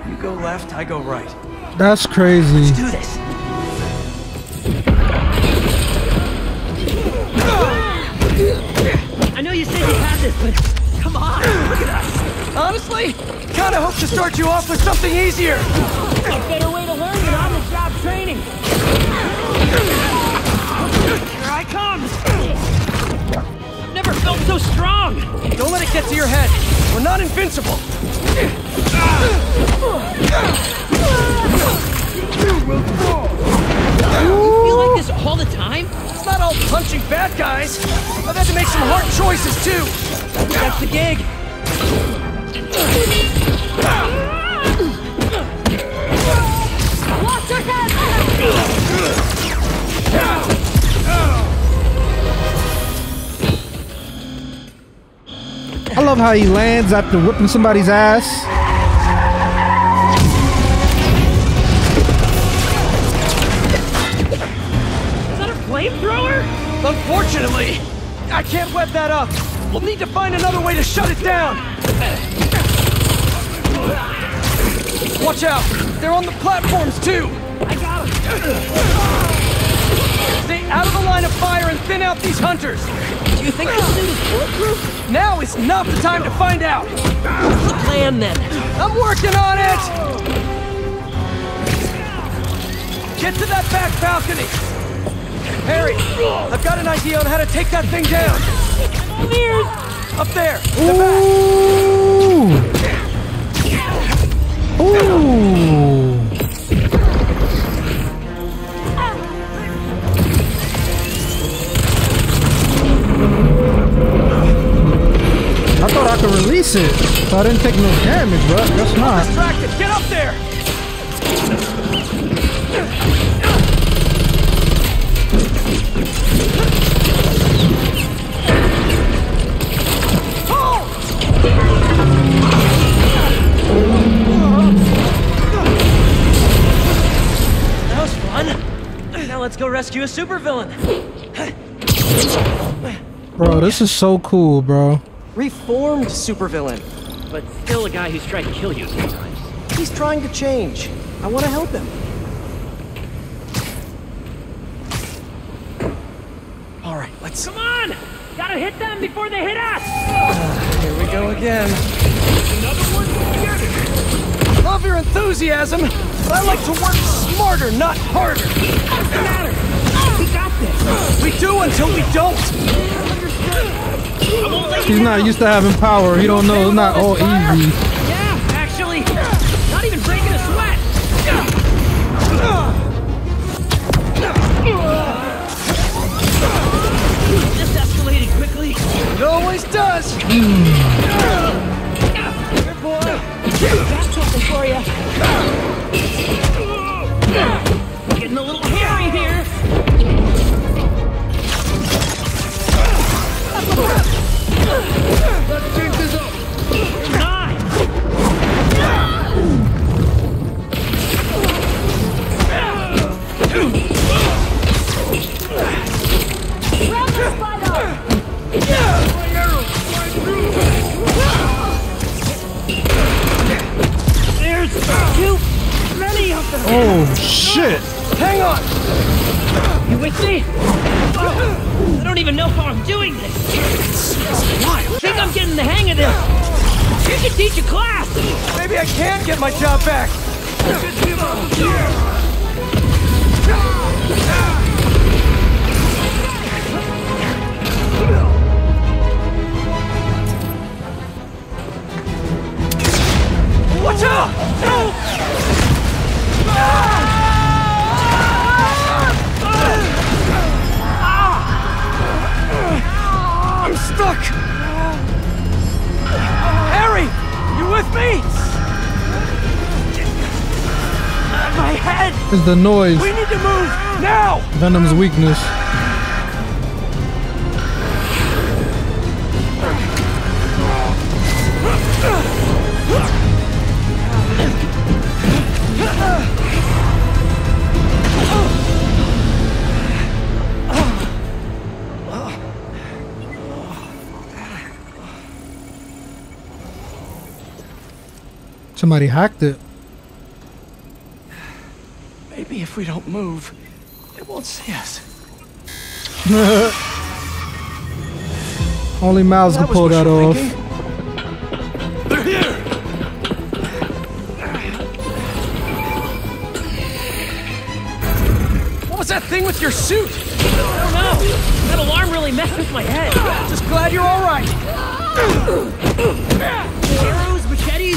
You go left, I go right. That's crazy. Let's Do this. I know you said you had this, but come on, look at us. Honestly, kinda hope to start you off with something easier. A better way to learn than on-the-job training. Here I come. I've never felt so strong. Don't let it get to your head. We're not invincible. You feel like this all the time? It's not all punching bad guys. I've had to make some hard choices too. That's the gig. Watch your head! I love how he lands after whipping somebody's ass. Is that a flamethrower? Unfortunately, I can't web that up. We'll need to find another way to shut it down. Watch out! They're on the platforms too! I got him. Stay out of the line of fire and thin out these hunters! Do you think this suit is bulletproof? Now is not the time to find out! What's the plan then? I'm working on it! Get to that back balcony! Harry, I've got an idea on how to take that thing down! I'm here. Up there! The back! Ooh. Ooh. Could release it, so I didn't take no damage, bro. guess not. Distracted! Get up there! That was fun. Now let's go rescue a supervillain. Bro, this is so cool, bro reformed supervillain. But still a guy who's tried to kill you three times. He's trying to change. I want to help him. All right, let's... Come on! Gotta hit them before they hit us! Uh, here we go again. Another one? Get Love your enthusiasm, but I like to work smarter, not harder. What's the matter? We got this. We do until we don't. He's not used to having power. He don't know it's not all easy. Yeah, actually. Not even breaking a sweat. This escalated quickly. It always does. Good Oh shit! Hang on. You with me? Oh, I don't even know how I'm doing this. I think I'm getting the hang of this. You can teach a class. Maybe I can get my job back. Watch out! I'm stuck! Harry! You with me? My head! It's the noise. We need to move! Now! Venom's weakness. Somebody hacked it. Maybe if we don't move, it won't see us. Only Miles That can pull that off. thinking. They're here! What was that thing with your suit? I don't know. That alarm really messed with my head. Just glad you're all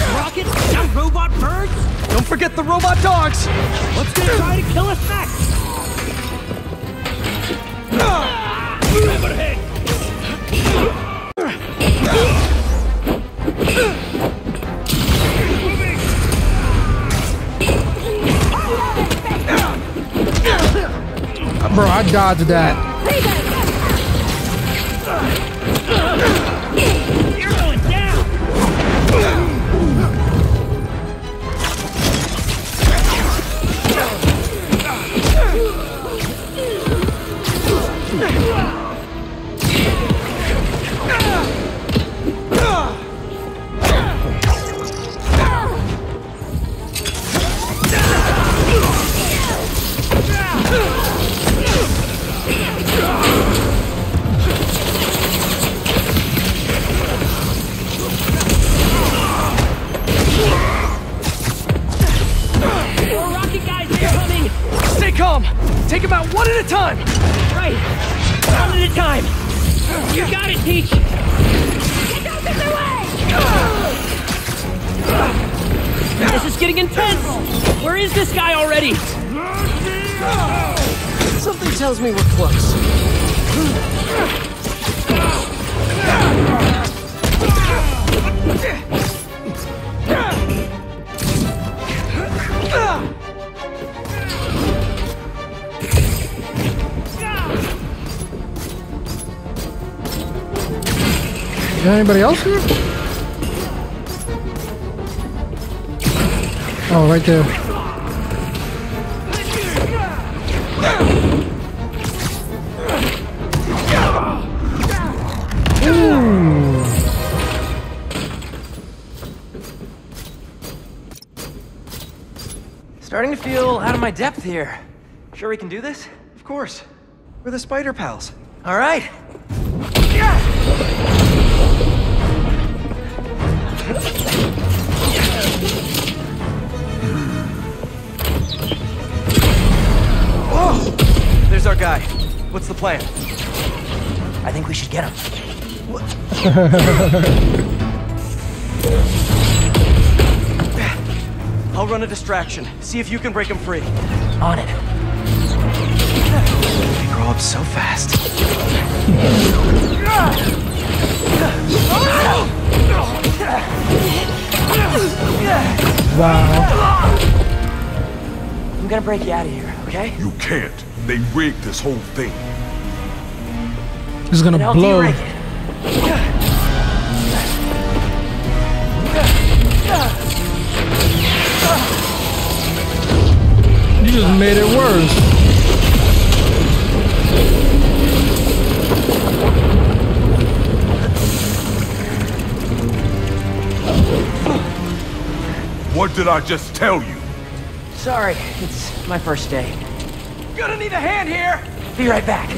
Arrows, rockets, now robot birds. Don't forget the robot dogs. What's gonna try to kill us next? Overhead. Bro, I dodged that. Anybody else here? Oh, right there. Starting to feel out of my depth here. Sure we can do this? Of course. We're the Spider Pals. All right. Plan? I think we should get him. I'll run a distraction. See if you can break him free. On it. They grow up so fast. Wow. I'm gonna break you out of here, okay? You can't. They rigged this whole thing. This is gonna blow. You just made it worse. What did I just tell you? Sorry, it's my first day. Gonna need a hand here! Be right back.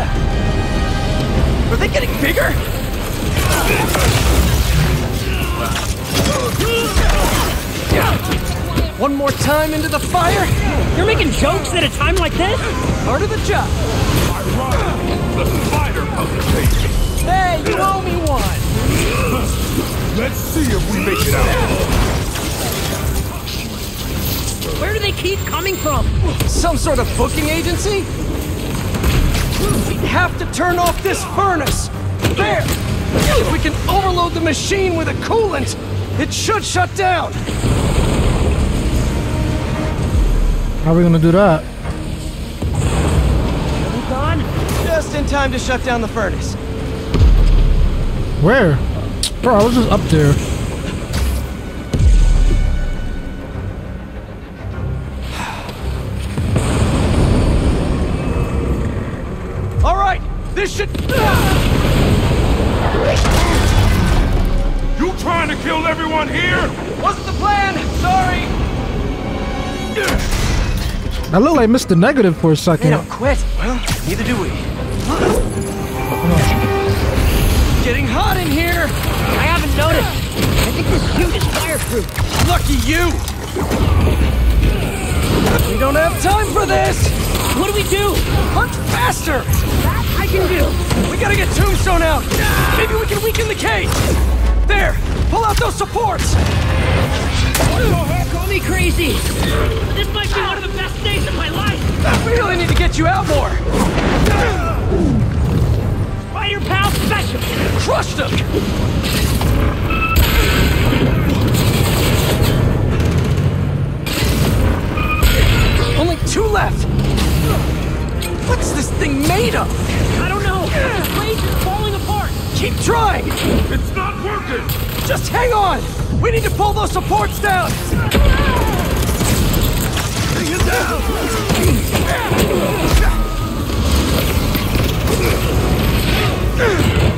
Are they getting bigger? One more time into the fire? You're making jokes at a time like this? Part of the job. The spider puppet Hey, you owe me one! Let's see if we make it out. Where do they keep coming from? Some sort of booking agency? We have to turn off this furnace! There! If we can overload the machine with a coolant, it should shut down! How are we gonna do that? Done? Just in time to shut down the furnace. Where? Bro, I was just up there. Kill everyone here? Wasn't the plan! Sorry! I look like Mr. Negative for a They second. don't quit. Well, neither do we. Getting hot in here! I haven't noticed. I think this suit is fireproof. Lucky you! We don't have time for this! What do we do? Hunt faster! That I can do. We gotta get Tombstone out! Maybe we can weaken the cage! There! Pull out those supports! Call me crazy. This might be one of the best days of my life. We really need to get you out more! Spider Pal Special. Crushed him! Only two left! What's this thing made of? I don't know. This place is falling apart. Keep trying! It's not Just hang on! We need to pull those supports down! Bring it down! This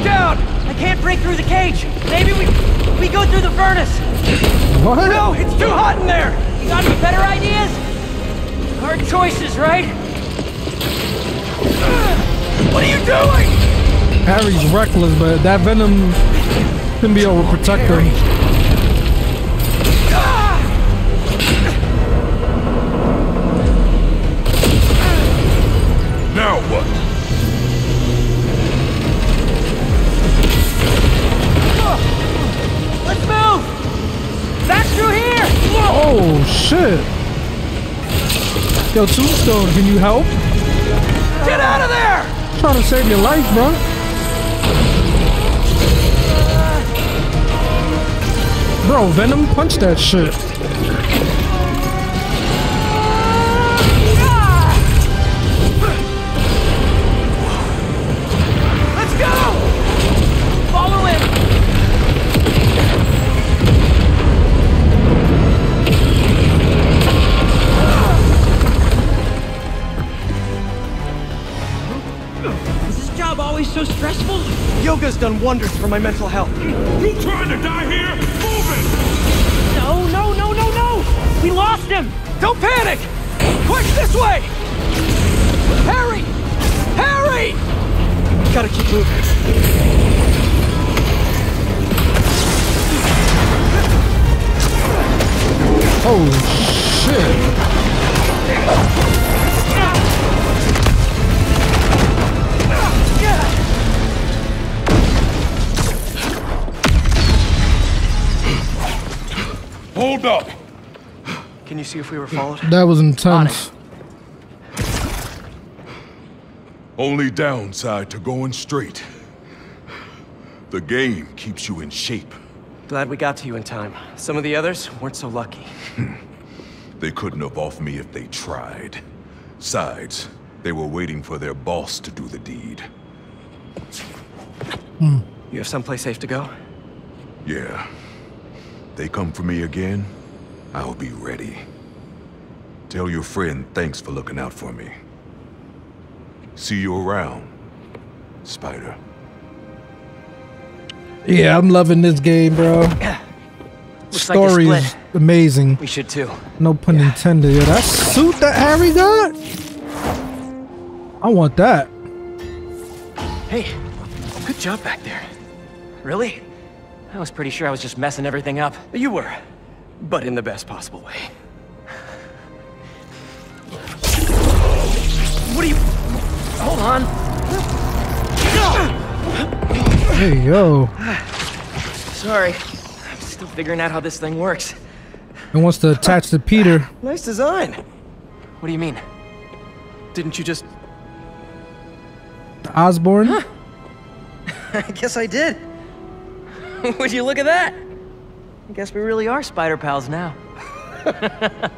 is down! I can't break through the cage. Maybe we we go through the furnace. What? No, it's too hot in there! You got any better ideas? Hard choices, right? What are you doing? Harry's reckless, but that venom can be overprotective. Yo, Tombstone, can you help? Get out of there! trying to save your life, bro. Bro, Venom, punch that shit. Luna's done wonders for my mental health. You trying to die here? Move it! No, no, no, no, no! We lost him! Don't panic! Quick, this way! Harry! Harry! Gotta keep moving. Holy shit. Hold up! Can you see if we were followed? That was intense. Only downside to going straight. The game keeps you in shape. Glad we got to you in time. Some of the others weren't so lucky. They couldn't have off me if they tried. Sides, they were waiting for their boss to do the deed. Hmm. You have someplace safe to go? Yeah. They come for me again, I'll be ready. Tell your friend thanks for looking out for me. See you around, Spider. Yeah, I'm loving this game, bro. Looks like Story is amazing. We should too. No pun intended. Yo, that suit that Harry got? I want that. Hey, good job back there. Really? I was pretty sure I was just messing everything up. You were, but in the best possible way. What are you... Hold on. Hey, yo. Sorry. I'm still figuring out how this thing works. It wants to attach to Peter. Nice design. What do you mean? Didn't you just... Osborn? I guess I did. Would you look at that? I guess we really are spider pals now.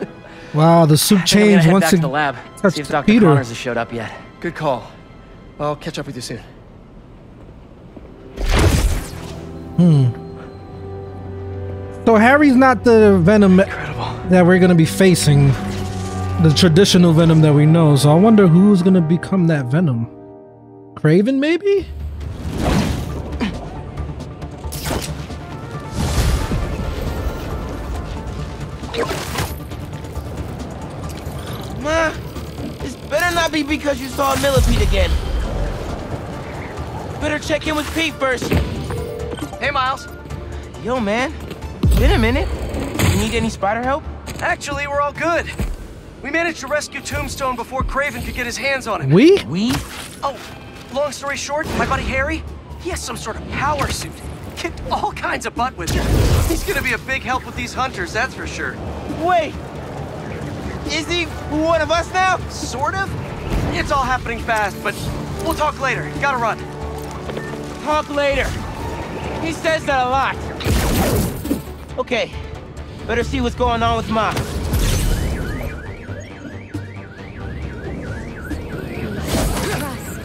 Wow, the suit I think I'm changed once back to the lab. touched See if Dr. Peter. Connors has showed up yet. Good call. I'll catch up with you soon. Hmm. So Harry's not the Venom that we're gonna be facing. The traditional Venom that we know. So I wonder who's gonna become that Venom. Kraven, maybe? Better not be because you saw a millipede again. Better check in with Pete first. Hey, Miles. Yo, man. Been a minute. You need any spider help? Actually, we're all good. We managed to rescue Tombstone before Kraven could get his hands on him. We? We? Oh, long story short, my buddy Harry, he has some sort of power suit. Kicked all kinds of butt with it. He's gonna be a big help with these hunters, that's for sure. Wait. Is he one of us now? Sort of. It's all happening fast, but we'll talk later. Gotta run. Talk later. He says that a lot. Okay. Better see what's going on with Ma.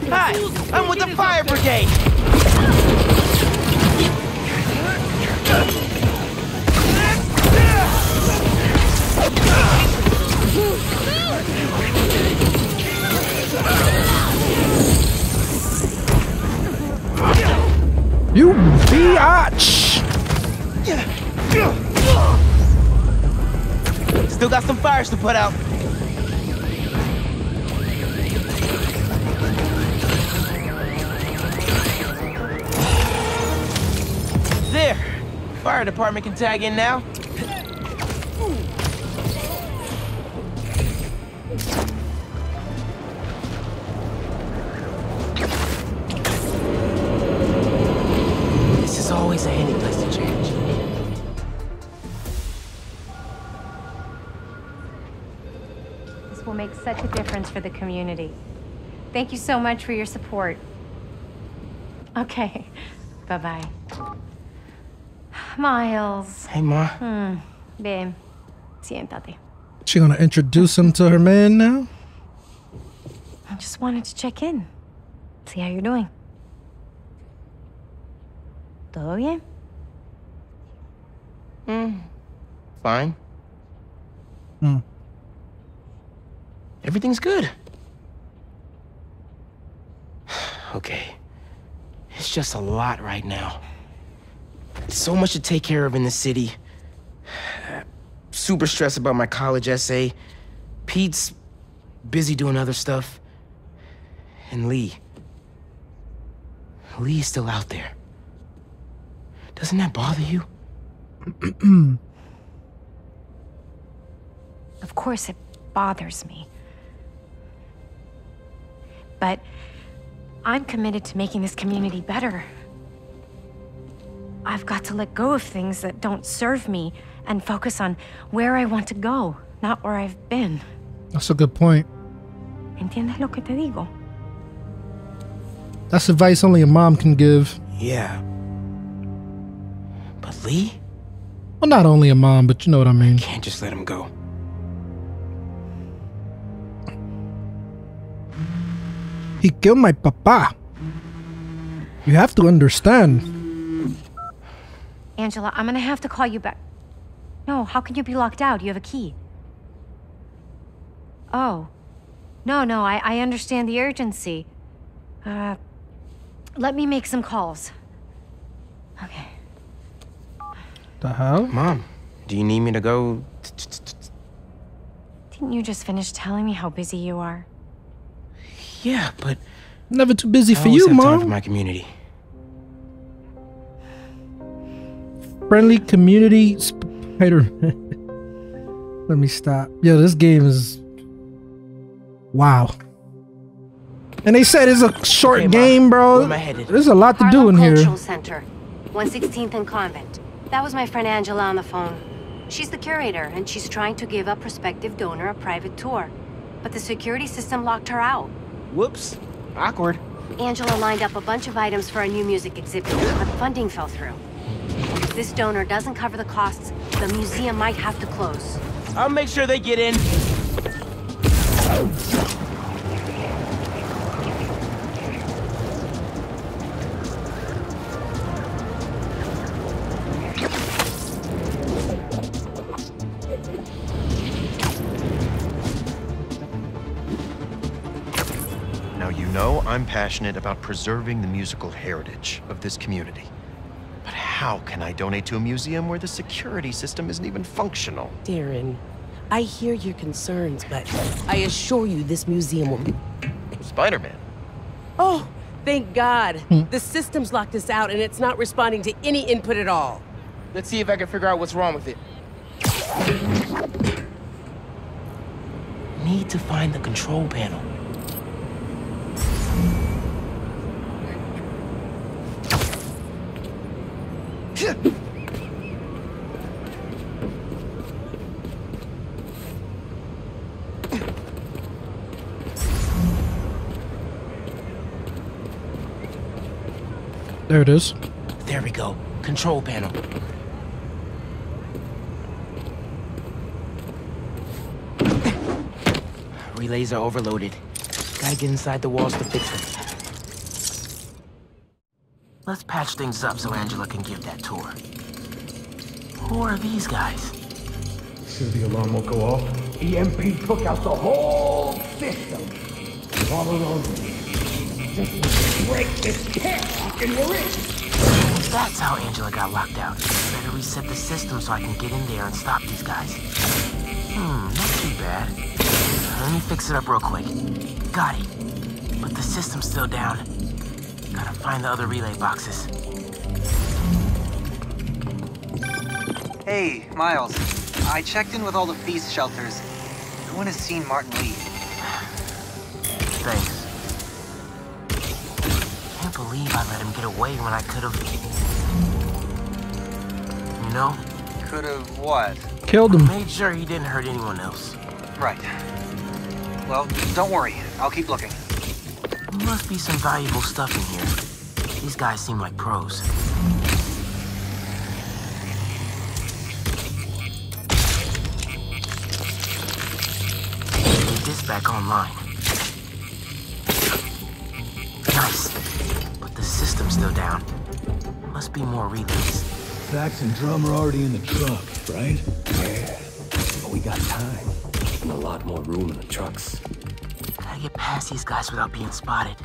Hi, I'm with the fire brigade. You biatch! Still got some fires to put out. There. Fire department can tag in now. Always a handy place to change. This will make such a difference for the community. Thank you so much for your support. Okay, bye-bye. Miles. Hey, Ma. Hmm. Ven, siéntate. She gonna introduce him to her man now? I just wanted to check in. See how you're doing. ¿Todo bien? Hmm. Fine. Hmm. Everything's good. okay. It's just a lot right now. So much to take care of in the city. Super stressed about my college essay. Pete's busy doing other stuff. And Li. Li's still out there. Doesn't that bother you? Of course, it bothers me. But I'm committed to making this community better. I've got to let go of things that don't serve me and focus on where I want to go, not where I've been. That's a good point. ¿Entiendes lo que te digo? That's advice only a mom can give. Yeah. But Li? Well, not only a mom, but you know what I mean. Can't just let him go. He killed my papa. You have to understand. Angela, I'm gonna have to call you back. No, how can you be locked out? You have a key. Oh. No, no, I, I understand the urgency. Uh, let me make some calls. Okay. The hell? Mom, do you need me to go? Didn't you just finish telling me how busy you are? Yeah, but never too busy I for always you, have time mom. for my community. Friendly community spider. Let me stop. Yo, this game is wow. And they said it's a short game, bro. am I headed? There's a lot to do in here. Cultural Center, 116th and Convent. That was my friend Angela on the phone. She's the curator, and she's trying to give a prospective donor a private tour. But the security system locked her out. Whoops. Awkward. Angela lined up a bunch of items for a new music exhibit, but funding fell through. If this donor doesn't cover the costs, the museum might have to close. I'll make sure they get in. Passionate about preserving the musical heritage of this community. But how can I donate to a museum where the security system isn't even functional? Darren, I hear your concerns, but I assure you this museum will be... Spider-Man. Oh, thank God. Hmm. The system's locked us out and it's not responding to any input at all. Let's see if I can figure out what's wrong with it. Need to find the control panel. There it is. There we go. Control panel. Relays are overloaded. Gotta get inside the walls to fix them. Let's patch things up so Angela can give that tour. Who are these guys? Soon the alarm will go off. EMP took out the whole system. All alone. Just break this cat and we're in. That's how Angela got locked out. Better reset the system so I can get in there and stop these guys. Hmm, not too bad. Let me fix it up real quick. Got it. But the system's still down. Gotta find the other relay boxes. Hey, Miles. I checked in with all the feast shelters. No one has seen Martin Li. Thanks. Can't believe I let him get away when I could've... You know? Could've what? Killed him. Made sure he didn't hurt anyone else. Right. Well, don't worry. I'll keep looking. Must be some valuable stuff in here. These guys seem like pros. Need this back online. Nice. But the system's still down. Must be more relays. Sax and drum are already in the truck, right? Yeah. But we got time. And a lot more room in the trucks. Gotta get past these guys without being spotted.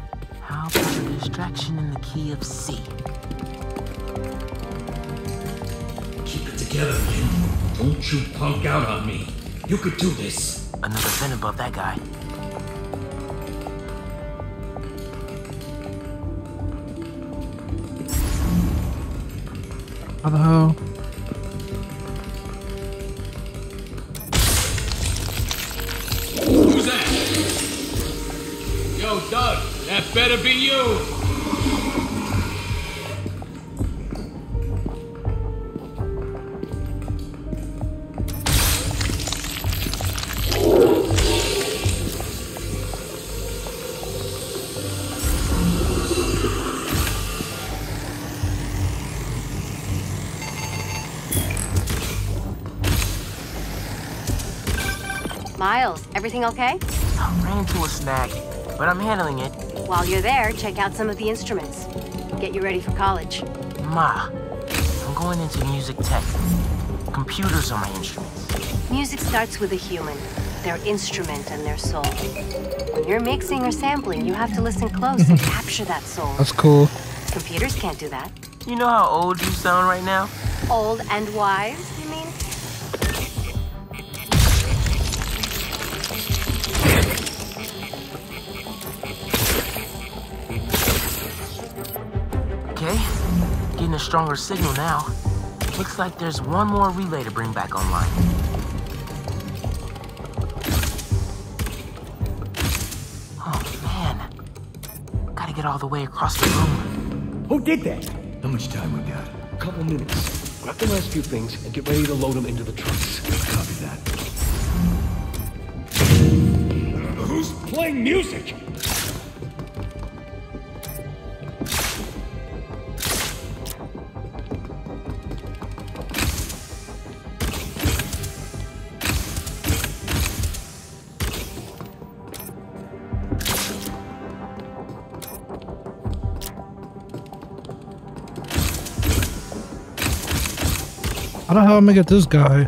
How about a distraction in the key of C? Keep it together, man. Don't you punk out on me. You could do this. Another fin above that guy. How the hell? Everything okay? I ran into a snag, but I'm handling it. While you're there, check out some of the instruments. Get you ready for college. Ma, I'm going into music tech. Computers are my instruments. Music starts with a human, their instrument and their soul. When you're mixing or sampling, you have to listen close and capture that soul. That's cool. Computers can't do that. You know how old you sound right now? Old and wise, stronger signal now. Looks like there's one more relay to bring back online. Oh man, gotta get all the way across the room. Who did that? How much time we got? A couple minutes. Grab the last few things and get ready to load them into the trucks. Copy that. Who's playing music? How the hell am I get this guy?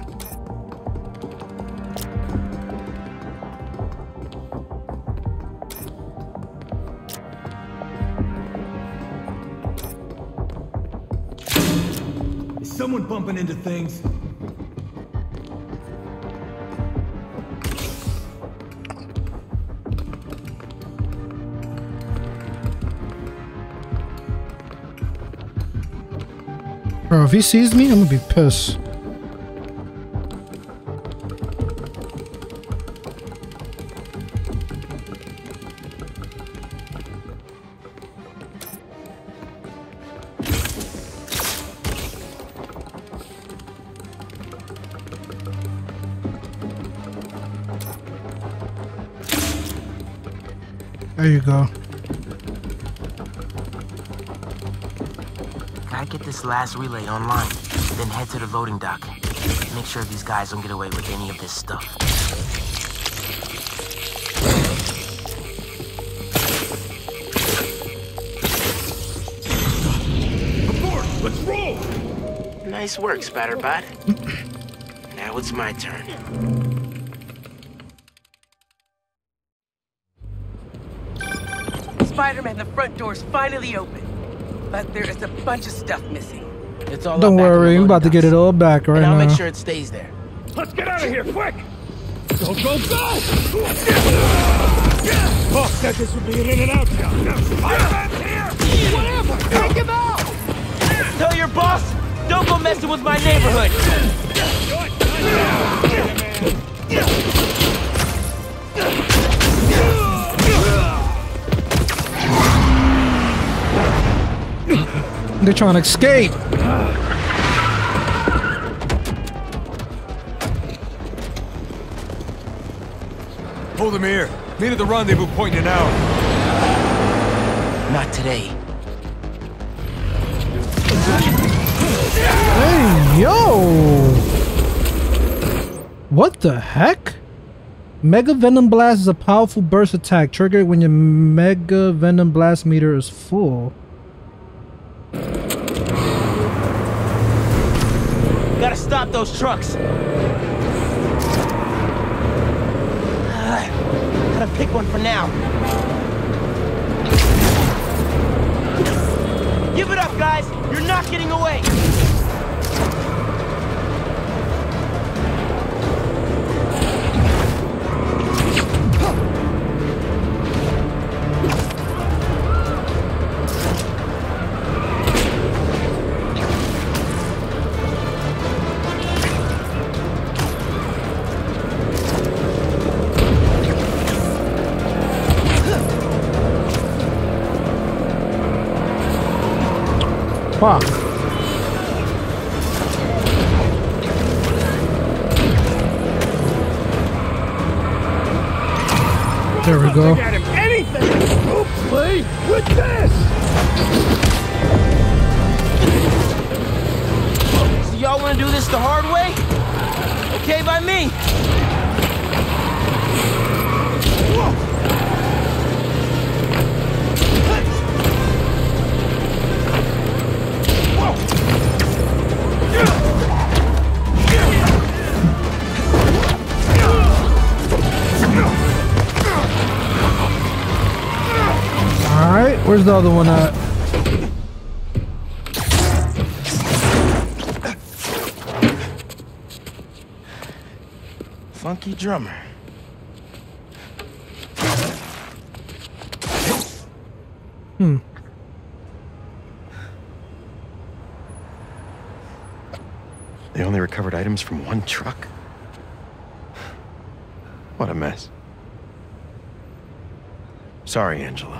He sees me, I'm gonna be pissed. This last relay online, then head to the loading dock. Make sure these guys don't get away with any of this stuff. Abort! Let's roll! Nice work, Spatterbot. now it's my turn. Spider-Man, the front door's finally open. But there is a bunch of stuff missing. It's all Don't up back in the worry, I'm about to get it all back right And I'll now. make sure it stays there. Let's get out of here, quick! Go, go, go! Boss said this would be an in and out job. Now, Spider-Man's here! Whatever! Take him out! Tell your boss, don't go messing with my neighborhood. They're trying to escape. Hold them here. Meet at the rendezvous point in an hour. Not today. Hey, yo! What the heck? Mega Venom Blast is a powerful burst attack triggered when your Mega Venom Blast meter is full. stop those trucks. Uh, gotta pick one for now. Give it up, guys! You're not getting away! Fuck. There we go. Where's the other one at? Funky drummer. Hmm. They only recovered items from one truck? What a mess. Sorry, Angela.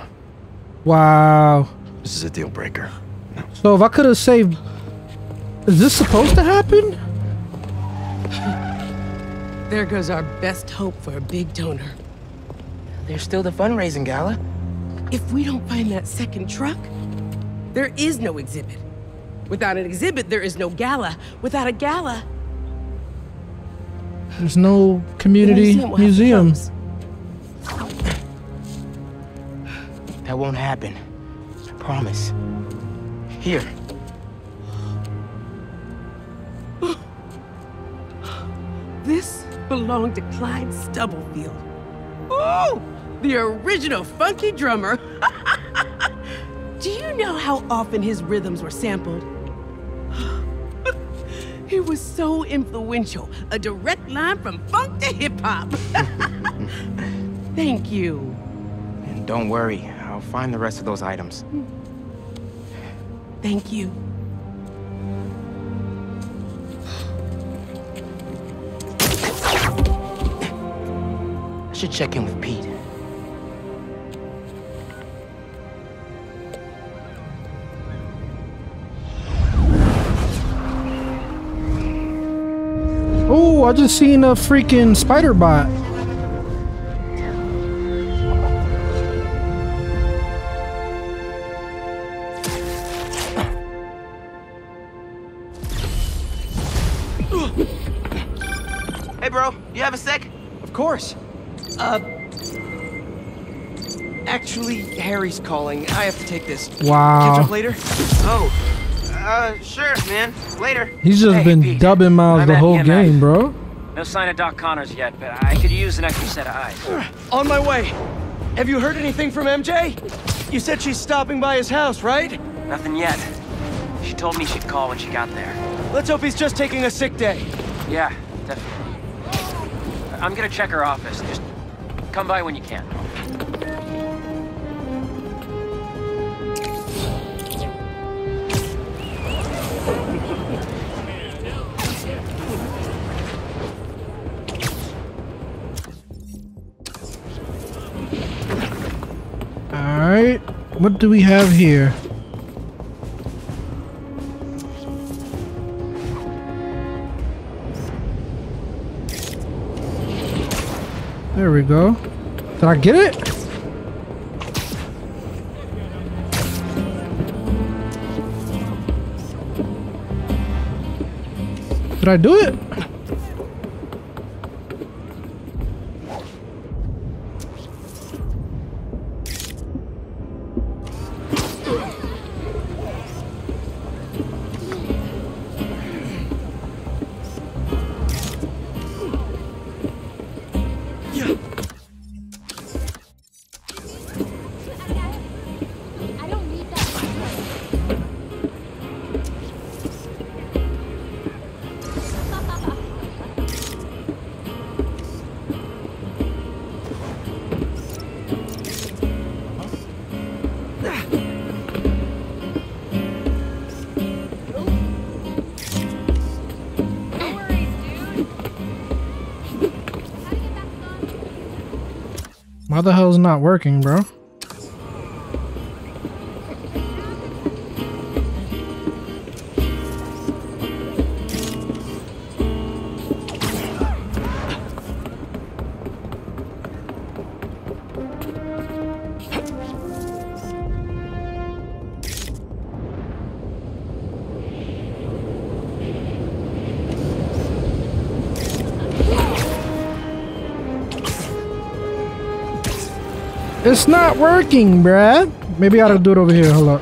Wow. This is a deal breaker. So if I could have saved... Is this supposed to happen? There goes our best hope for a big donor. There's still the fundraising gala. If we don't find that second truck, there is no exhibit. Without an exhibit, there is no gala. Without a gala, There's no community museum That won't happen. I promise. Here. this belonged to Clyde Stubblefield. Ooh, the original funky drummer. Do you know how often his rhythms were sampled? he was so influential, a direct line from funk to hip hop. Thank you. And don't worry, I'll find the rest of those items. Thank you. I should check in with Pete. Oh, I just seen a freaking spider bot. Uh. Actually, Harry's calling. I have to take this. Wow. Catch up later? Oh, uh, sure, man. Later. He's just been dubbing Miles I'm the whole EMF. game, bro. No sign of Doc Connors yet, but I could use an extra set of eyes. On my way. Have you heard anything from MJ? You said she's stopping by his house, right? Nothing yet. She told me she'd call when she got there. Let's hope he's just taking a sick day. Yeah, definitely. I'm gonna check her office. Just come by when you can. Alright. What do we have here? There we go. Did I get it? Did I do it? The hell's not working, bro? It's not working, bruh. Maybe I ought to do it over here. Hold up.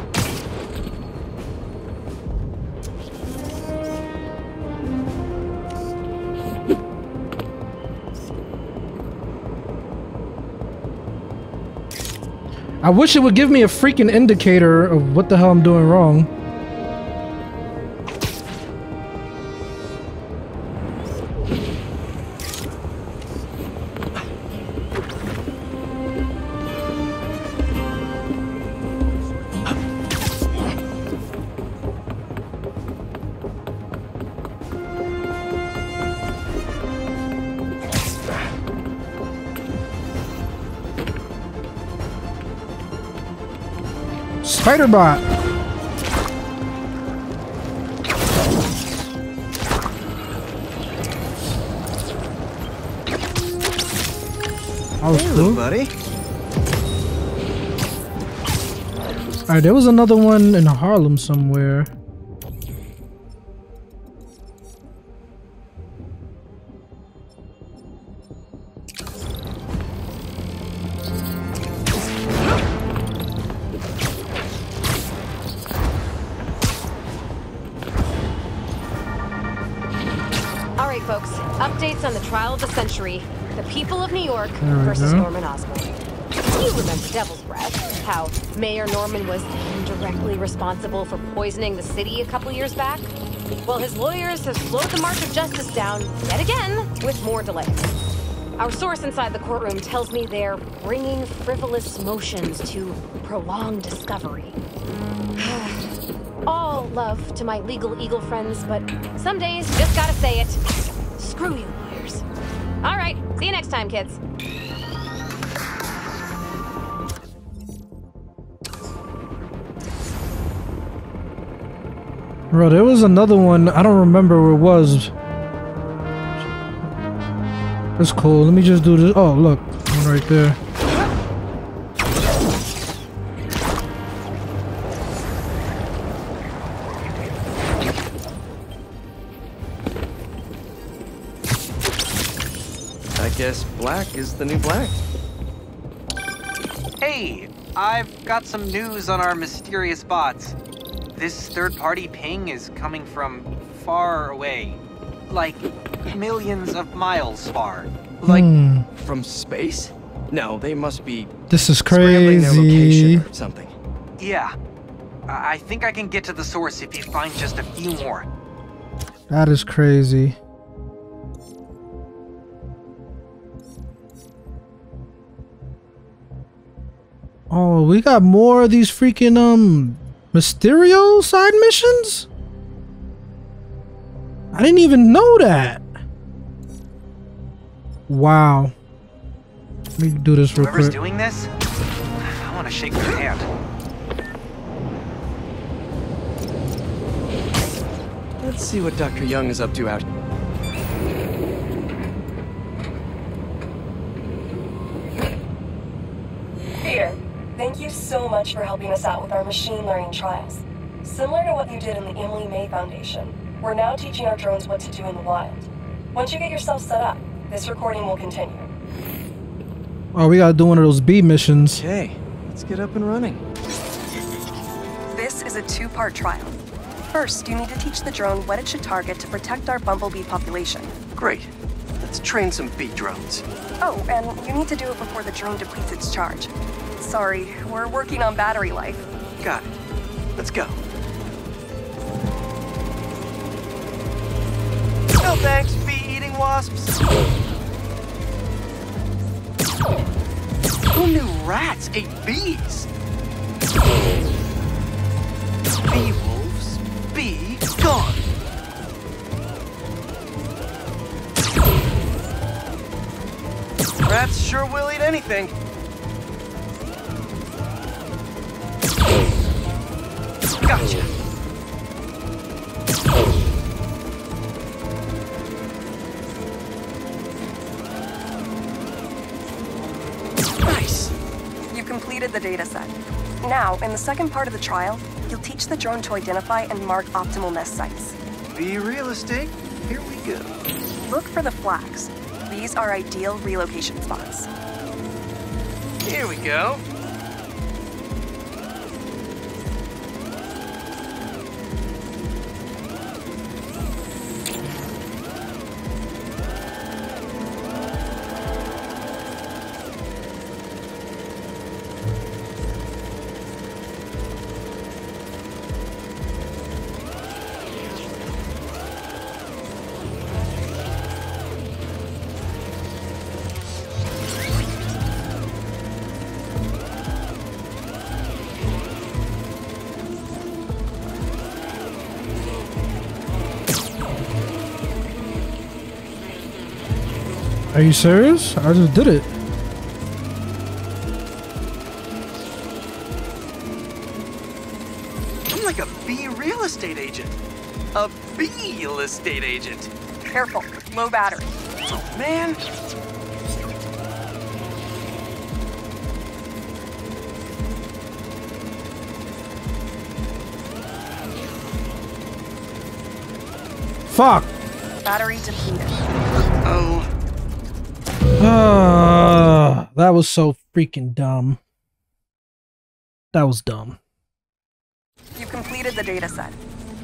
I wish it would give me a freaking indicator of what the hell I'm doing wrong. Spiderbot. That was Hey, cool. buddy. Alright, there was another one in Harlem somewhere. New York versus go. Norman Osborn. You remember Devil's Breath, how Mayor Norman was indirectly responsible for poisoning the city a couple years back? Well, his lawyers have slowed the march of justice down yet again with more delays. Our source inside the courtroom tells me they're bringing frivolous motions to prolong discovery. All love to my legal eagle friends, but some days you just gotta say it. Screw you, lawyers. All right, see you next time, kids. Bro, there was another one. I don't remember where it was. It's cool. Let me just do this. Oh, look. One right there. Black is the new black. Hey, I've got some news on our mysterious bots. This third-party ping is coming from far away. Like, millions of miles far. Like, Hmm. from space? No, they must be This is scrambling their crazy. location or something. Yeah. I I think I can get to the source if you find just a few more. That is crazy. Oh, we got more of these freaking um Mysterio side missions? I didn't even know that. Wow. Let me do this real Whoever's quick. doing this, I want to shake their hand. Let's see what Dr. Young is up to out. Peter, thank you so much for helping us out with our machine learning trials. Similar to what you did in the Emily May Foundation, we're now teaching our drones what to do in the wild. Once you get yourself set up, this recording will continue. Oh, we gotta do one of those B missions. Okay, let's get up and running. This is a two-part trial. First, you need to teach the drone what it should target to protect our bumblebee population. Great. Let's train some bee drones. Oh, and you need to do it before the drone depletes its charge. Sorry, we're working on battery life. Got it. Let's go. No thanks, bee-eating wasps. Who knew rats ate bees? Bee wolves, be gone. Rats sure will eat anything. Gotcha. Nice. You completed the data set. Now, in the second part of the trial, you'll teach the drone to identify and mark optimal nest sites. Be realistic. Here we go. Look for the flags. These are ideal relocation spots. Here we go. You serious? I just did it. I'm like a B real estate agent. A B real estate agent. Careful, low battery. Oh, man. Fuck. Battery depleted. That was so freaking dumb. That was dumb. You've completed the data set.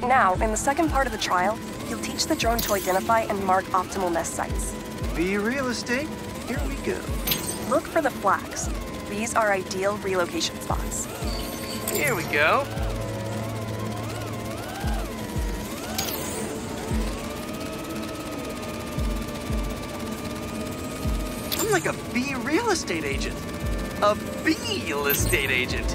Now, in the second part of the trial, you'll teach the drone to identify and mark optimal nest sites. Be real estate, Here we go. Look for the flags. These are ideal relocation spots. Here we go. I'm like a B real estate agent. A B real estate agent.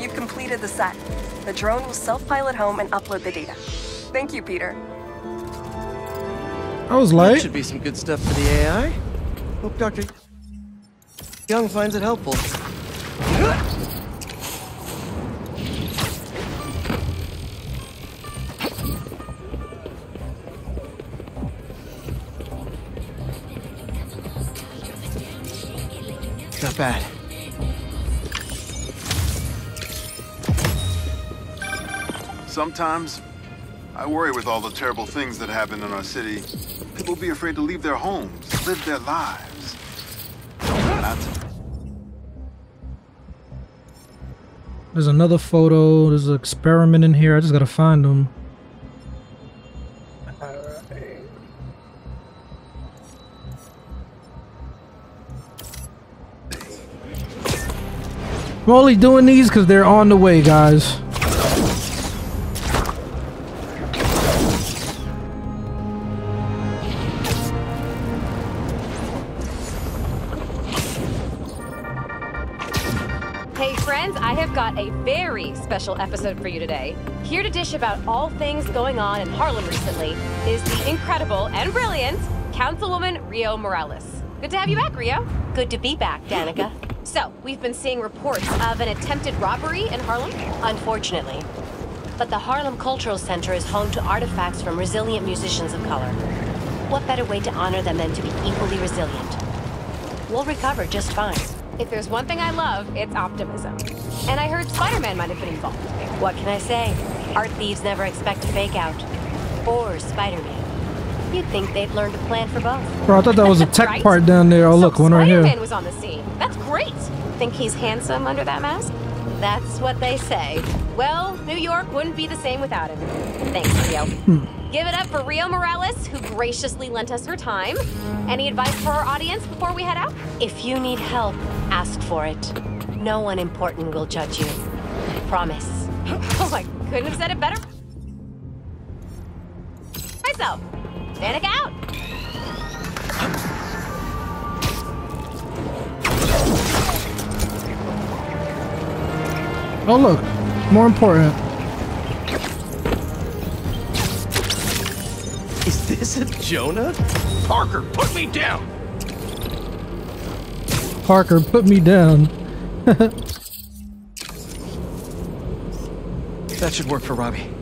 You've completed the set. The drone will self-pilot home and upload the data. Thank you, Peter. I was That should be some good stuff for the AI. Hope Dr. Young finds it helpful. Not bad. Sometimes, I worry with all the terrible things that happen in our city. People be afraid to leave their homes, live their lives. Not There's another photo. There's an experiment in here. I just gotta find them. I'm only doing these because they're on the way, guys. Hey friends, I have got a very special episode for you today. Here to dish about all things going on in Harlem recently is the incredible and brilliant Councilwoman Rio Morales. Good to have you back, Rio. Good to be back, Danika. So, we've been seeing reports of an attempted robbery in Harlem. Unfortunately. But the Harlem Cultural Center is home to artifacts from resilient musicians of color. What better way to honor them than to be equally resilient? We'll recover just fine. If there's one thing I love, it's optimism. And I heard Spider-Man might have been involved. What can I say? Art thieves never expect a fake out. Or Spider-Man. You'd think they'd learned to plan for both. Bro, I thought that was a tech Right? part down there. Oh, look, one right Spider-Man here. was on the scene. That's great. Think he's handsome under that mask? That's what they say. Well, New York wouldn't be the same without him. Thanks, Rio. Hmm. Give it up for Rio Morales, who graciously lent us her time. Any advice for our audience before we head out? If you need help, ask for it. No one important will judge you. I Promise. oh, I couldn't have said it better. Myself. Danika out. Oh, look. More important. Is this a Jonah? Parker, put me down! Parker, put me down. that should work for Robbie.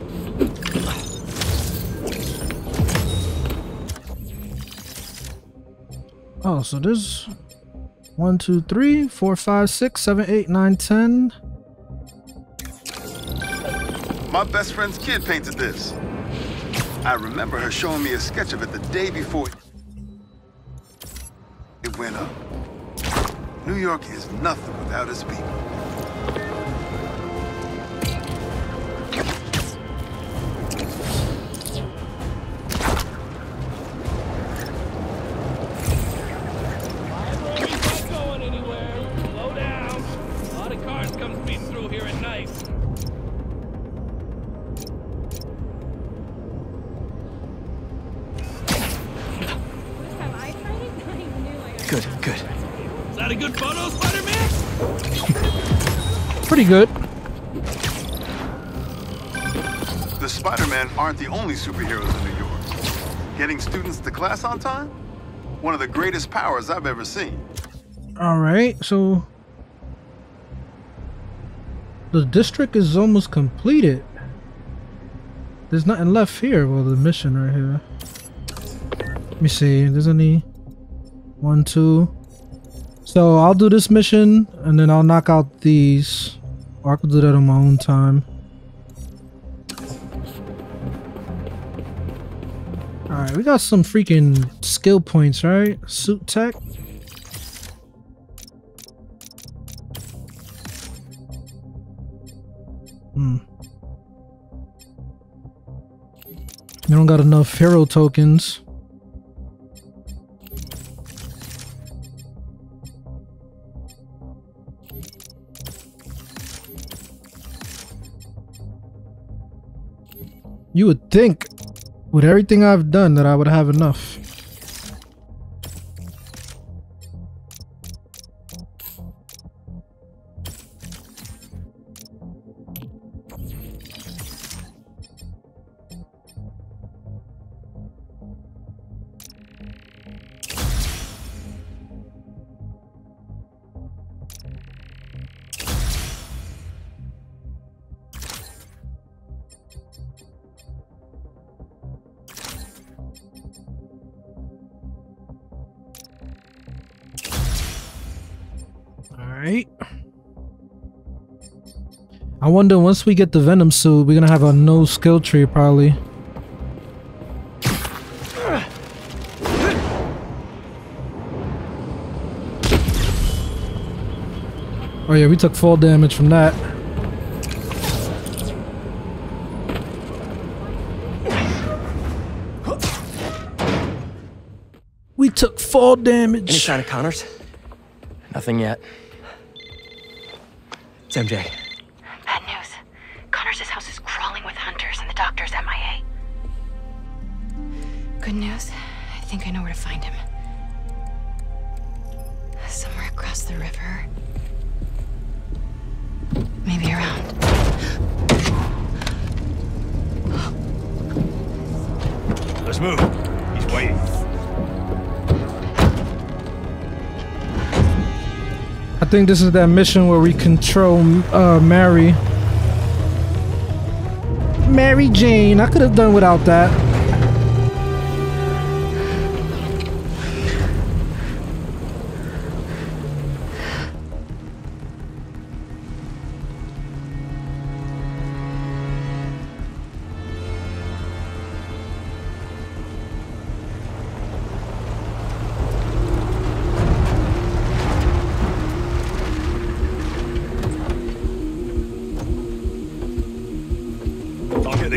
Oh, so there's one, two, three, four, five, six, seven, eight, nine, ten. My best friend's kid painted this. I remember her showing me a sketch of it the day before it went up. New York is nothing without its people. Pretty good. The Spider-Man aren't the only superheroes in New York. Getting students to class on time? One of the greatest powers I've ever seen. All right, so the district is almost completed. There's nothing left here. Well, the mission right here. Let me see. There's any one, two. So I'll do this mission and then I'll knock out these. I could do that on my own time. Alright, we got some freaking skill points, right? Suit tech. Hmm. We don't got enough hero tokens. You would think, with everything I've done, that I would have enough. I wonder once we get the Venom suit, we're gonna have a no skill tree probably. Oh yeah, we took full damage from that. We took full damage. Any sign of Connors? Nothing yet. It's MJ. Good news. I think I know where to find him. Somewhere across the river. Maybe around. Let's move. He's waiting. I think this is that mission where we control uh, Mary. Mary Jane. I could have done without that.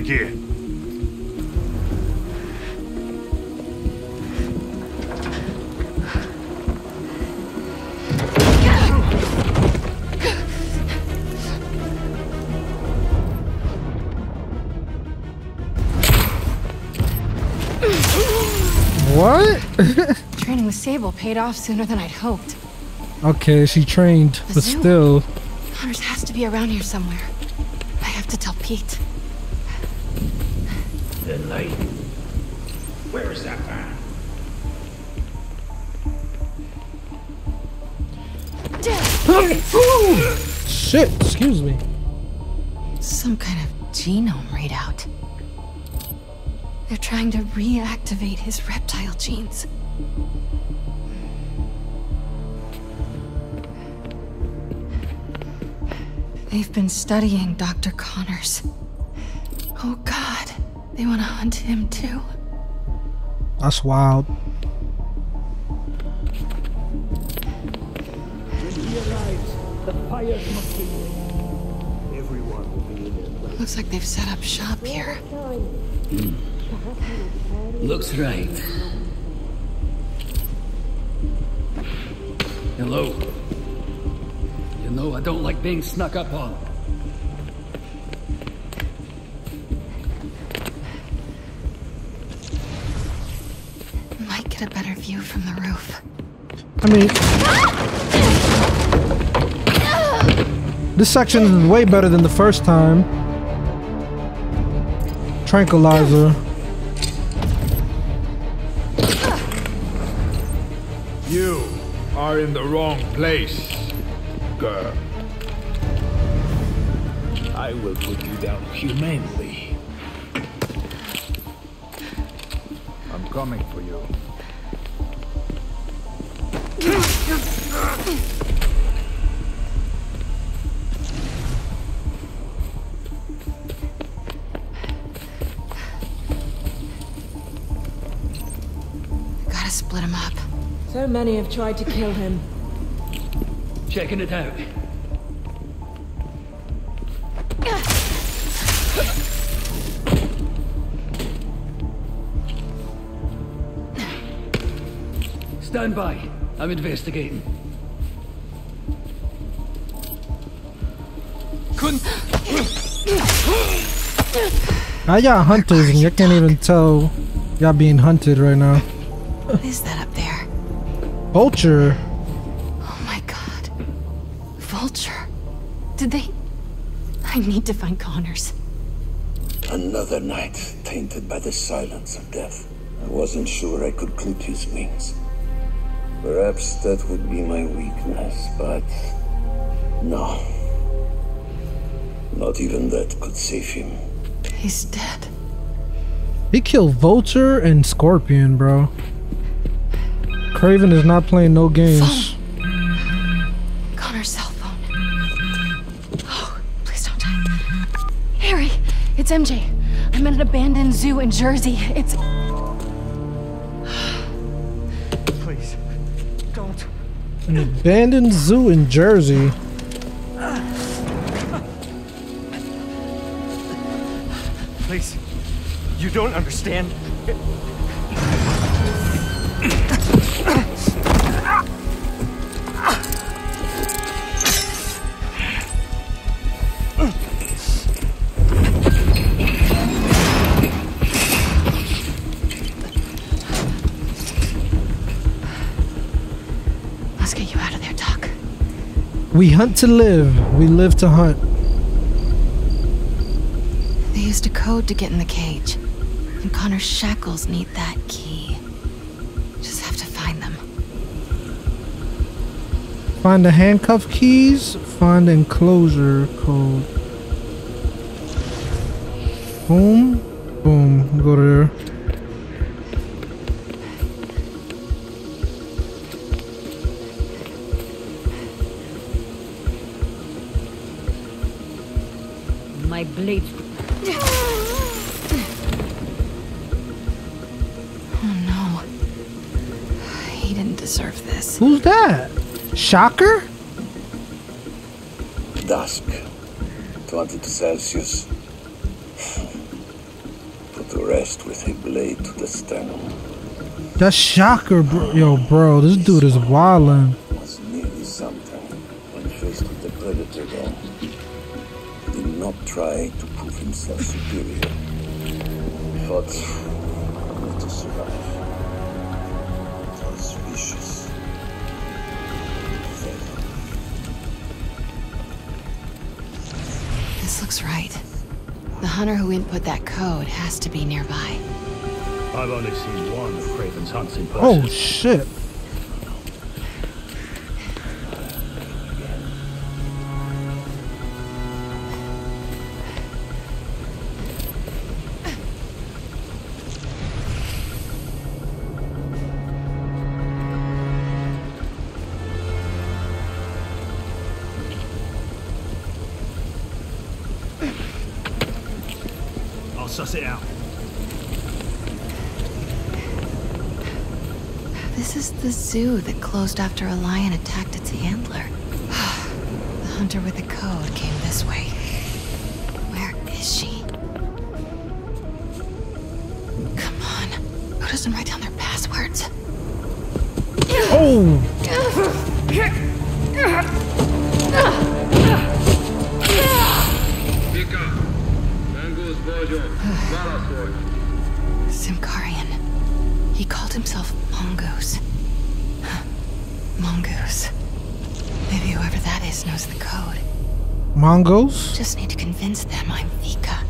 I'll get the gear. What? Training with Sable paid off sooner than I'd hoped. okay, she trained, The but zoo? still. Connors has to be around here somewhere. I have to tell Pete. The light. Where is that man? Shit, excuse me. Some kind of genome readout. They're trying to reactivate his reptile genes. They've been studying Dr. Connors. Oh god, they want to hunt him too. That's wild. The fires must be Everyone will be in their place. Looks like they've set up shop here. Looks right. Hello. You know I don't like being snuck up on. View from the roof. I mean, this section is way better than the first time. Tranquilizer. You are in the wrong place, girl. I will put you down humanely. I'm coming many have tried to kill him. Checking it out. Stand by. I'm investigating. Couldn't. How y'all hunters and you can't even tell y'all being hunted right now. What is that up there? Vulture. Oh my god. Vulture. Did they... I need to find Connors. Another night tainted by the silence of death. I wasn't sure I could clip his wings. Perhaps that would be my weakness, but no. Not even that could save him. He's dead. He killed Vulture and Scorpion, bro. Kraven is not playing no games. Connor's cell phone. Oh, please don't die. Harry, it's MJ. I'm at an abandoned zoo in Jersey. It's... Please, don't. An abandoned zoo in Jersey. Please. You don't understand. We hunt to live. We live to hunt. They used a code to get in the cage. And Connor's shackles need that key. Just have to find them. Find the handcuff keys. Find enclosure code. Boom. Boom. Go to there. My blade. Oh no. He didn't deserve this. Who's that? Shocker? Dusk. 22 Celsius. Put to rest with a blade to the sternum. That's Shocker, bro. Yo, bro, this dude is wildin'. Has to be nearby. I've only seen one of Kraven's hunts in oh, person. Oh, shit. Closed after a lion attacked its handler. Mongoose? Just need to convince them I'm Vika.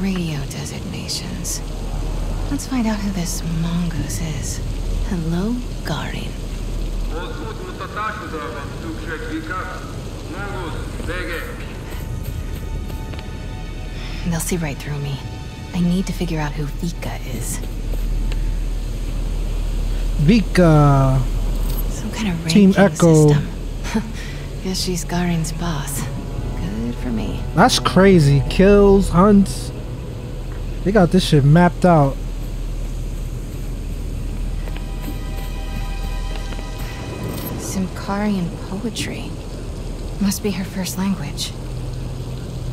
Radio designations. Let's find out who this Mongoose is. Hello, Garin. They'll see right through me. I need to figure out who Vika is. Vika. Uh, Some kind of Team Echo. system. Guess she's Garin's boss. Good for me. That's crazy. Kills, hunts. They got this shit mapped out. Symkarian poetry. Must be her first language.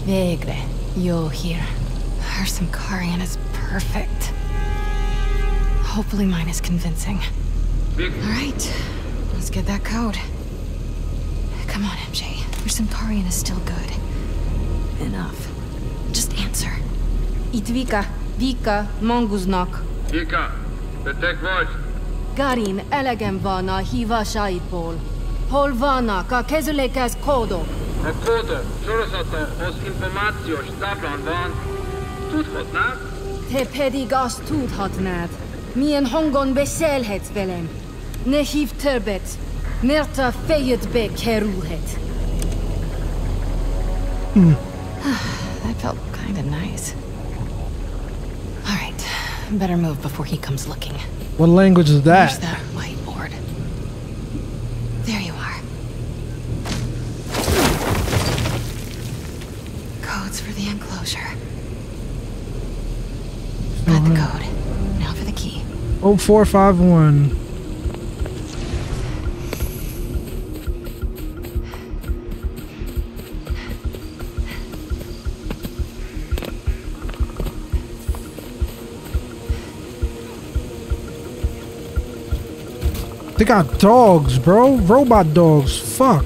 Vegre, yo hear. Her Symkarian is perfect. Hopefully mine is convincing. Alright, let's get that code. Come on, MJ. Your Symkarian is still good. Enough. Just answer. Itvika, Vika, Manguznak. Vika, betek vagy? Garin, elegem van a hívásaidból. Hol vannak a kezülékhez kódok? A kódok sorozatokhoz információs táblán van. Tudhatnád? Te pedig azt tudhatnád. Milyen hangon beszélhetsz velem. Ne hív többet, mert a fejedbe kerülhet. that hmm. felt kinda nice. Alright, better move before he comes looking. What language is Where's that? that Oh four five one. They got dogs, bro. Robot dogs. Fuck.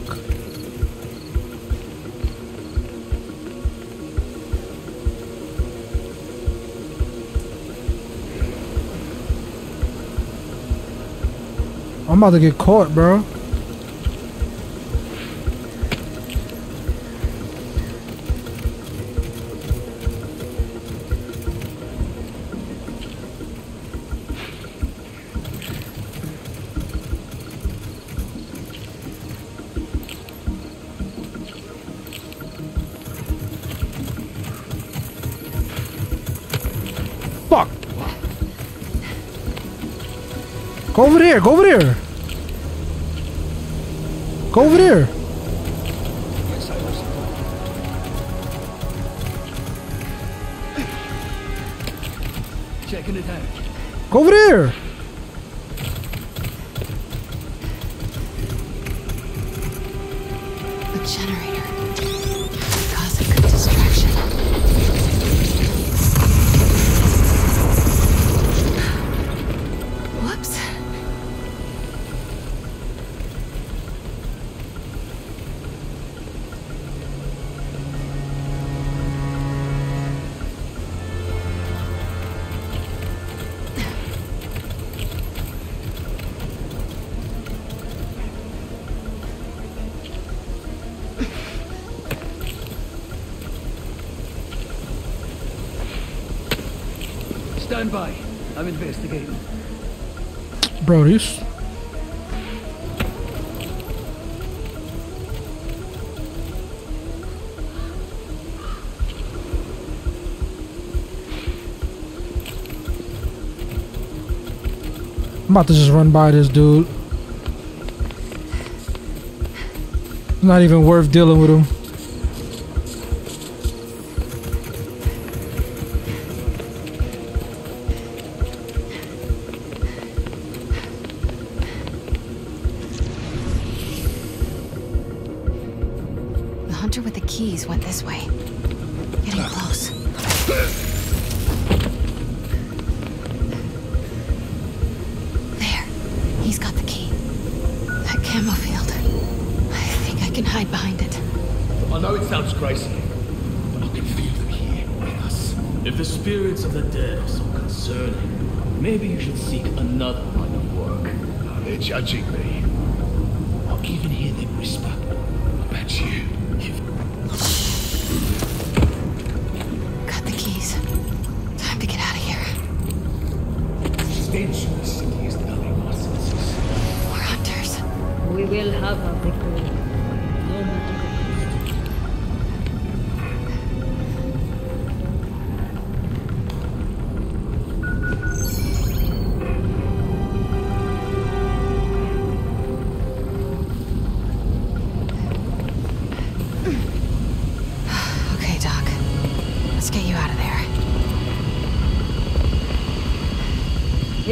I'm about to get caught, bro. Fuck. Go over there. Go over there. Over there. I'm investigating. Bro. I'm about to just run by this dude. Not even worth dealing with him.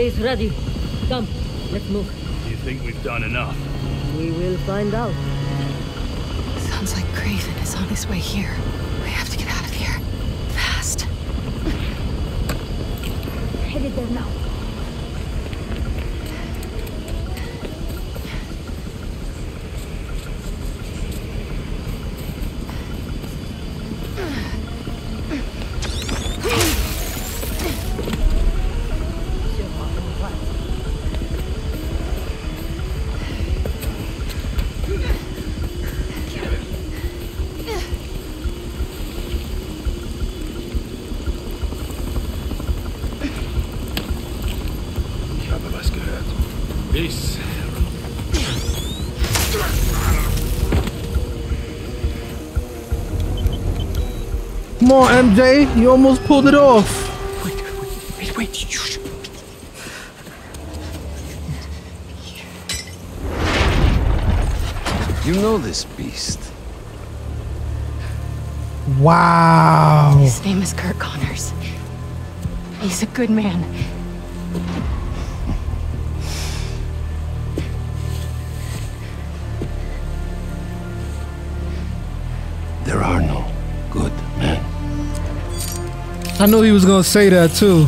He's ready. Come, let's move. Do You think we've done enough? We will find out. Sounds like Kraven is on his way here. We have to get out of here. Fast. Headed there now. On, MJ. You almost pulled it off. Wait, wait, wait! You know this beast. Wow. His name is Curt Connors. He's a good man. I knew he was gonna say that too.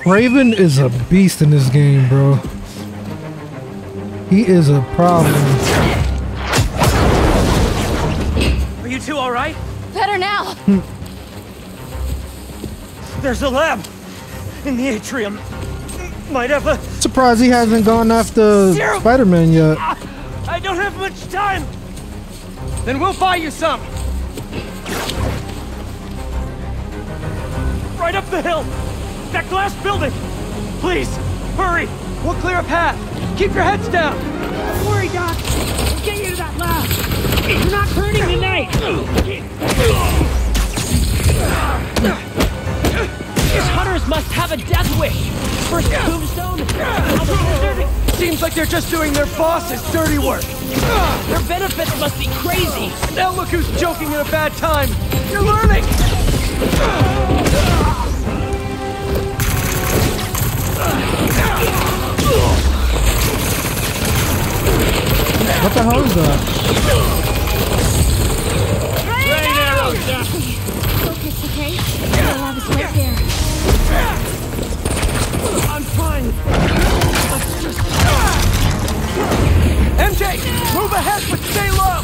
Yo, Kraven is a beast in this game, bro. He is a problem. Are you two all right? Better now. There's a lab in the atrium. Might have a. Surprised he hasn't gone after Zero. Spider-Man yet. I don't have much time. Then we'll buy you some. Glass building. Please, hurry. We'll clear a path. Keep your heads down. Don't worry, Doc. We'll get you to that lab. You're not hurting tonight. These hunters must have a death wish. First tombstone, now the wizard. Seems like they're just doing their boss's dirty work. Their benefits must be crazy. Now look who's joking at a bad time. You're learning. What the hell is that? Rain arrows, Doc. Focus, okay? The lab is right there. I'm fine. MJ, move ahead, but stay low.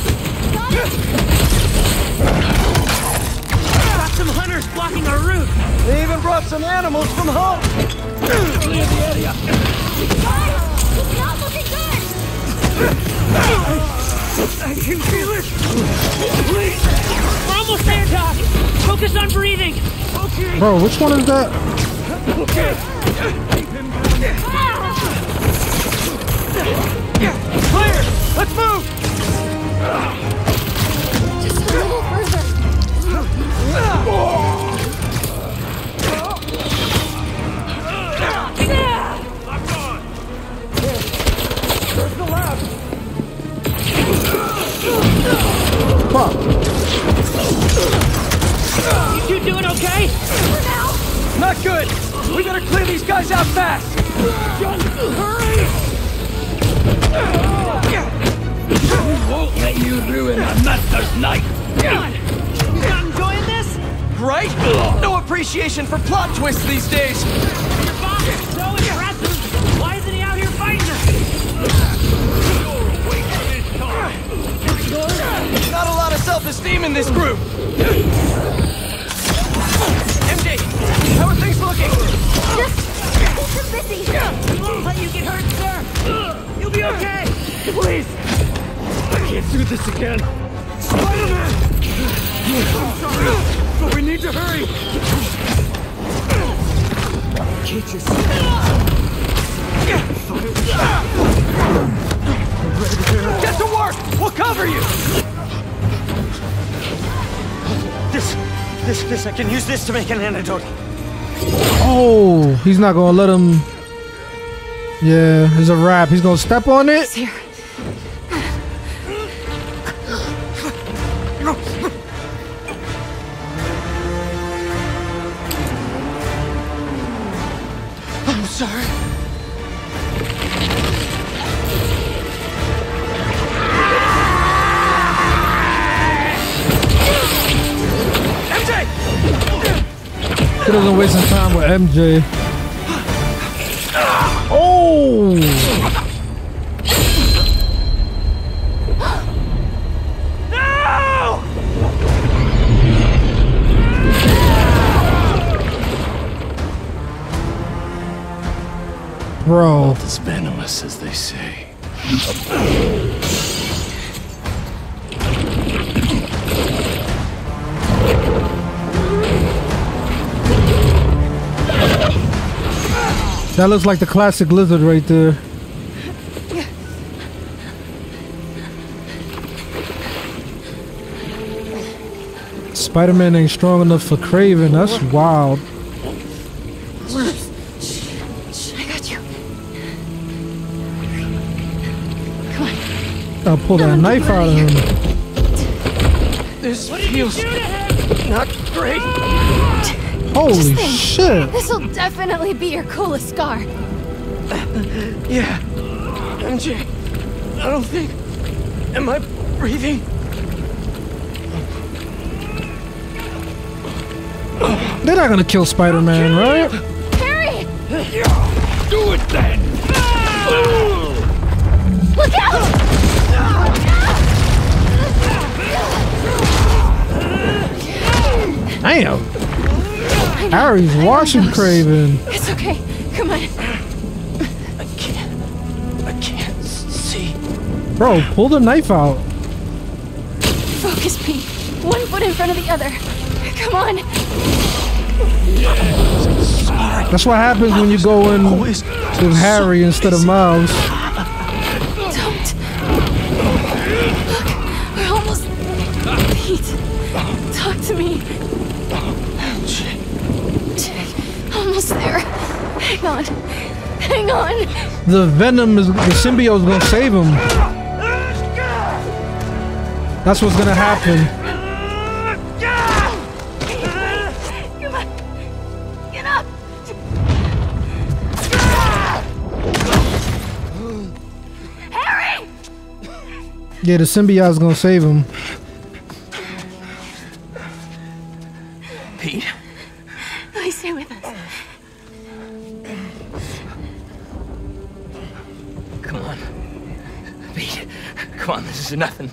Got some hunters blocking our route. They even brought some animals from home. Clear the area. It's not looking good. I can feel it! Please! We're almost there, Doc! Focus on breathing! Okay! Bro, which one is that? Clear! Let's move! Guys out fast. Just hurry. We won't let you ruin our master's night. God, you not enjoying this? Right? No appreciation for plot twists these days. Your boss is so impressive. Why isn't he out here fighting us? Not a lot of self-esteem in this group. MJ, how are things looking? Just busy. We won't let you get hurt, sir. You'll be okay. Please! I can't do this again. Spider-Man! I'm sorry, but we need to hurry. Get Get to work! We'll cover you! This, this, this, I can use this to make an antidote. Oh, he's not gonna let him. Yeah, it's a wrap. He's gonna step on it. Here. I'm oh, sorry. MJ! He doesn't waste his time with MJ. Oh! No! Bro. As venomous as they say. That looks like the classic lizard right there. Spider-Man ain't strong enough for Kraven. That's wild. I got you. Come on. I'll pull that knife out of him. This feels not great. Holy Just think, shit! This'll definitely be your coolest scar. Yeah. MJ, I don't think. Am I breathing? They're not gonna kill Spider-Man, right? Harry! Do it then! Look out! Damn. Harry's washing Kraven. It's okay. Come on. I can't. I can't see. Bro, pull the knife out. Focus, Pete. One foot in front of the other. Come on. That's what happens when you go in with Harry instead of Miles. The Venom is the symbiote is gonna save him. That's what's gonna happen. Come on. Get up. Harry! Yeah, the symbiote is gonna save him. Pete, Please stay with us. Come on, this is nothing.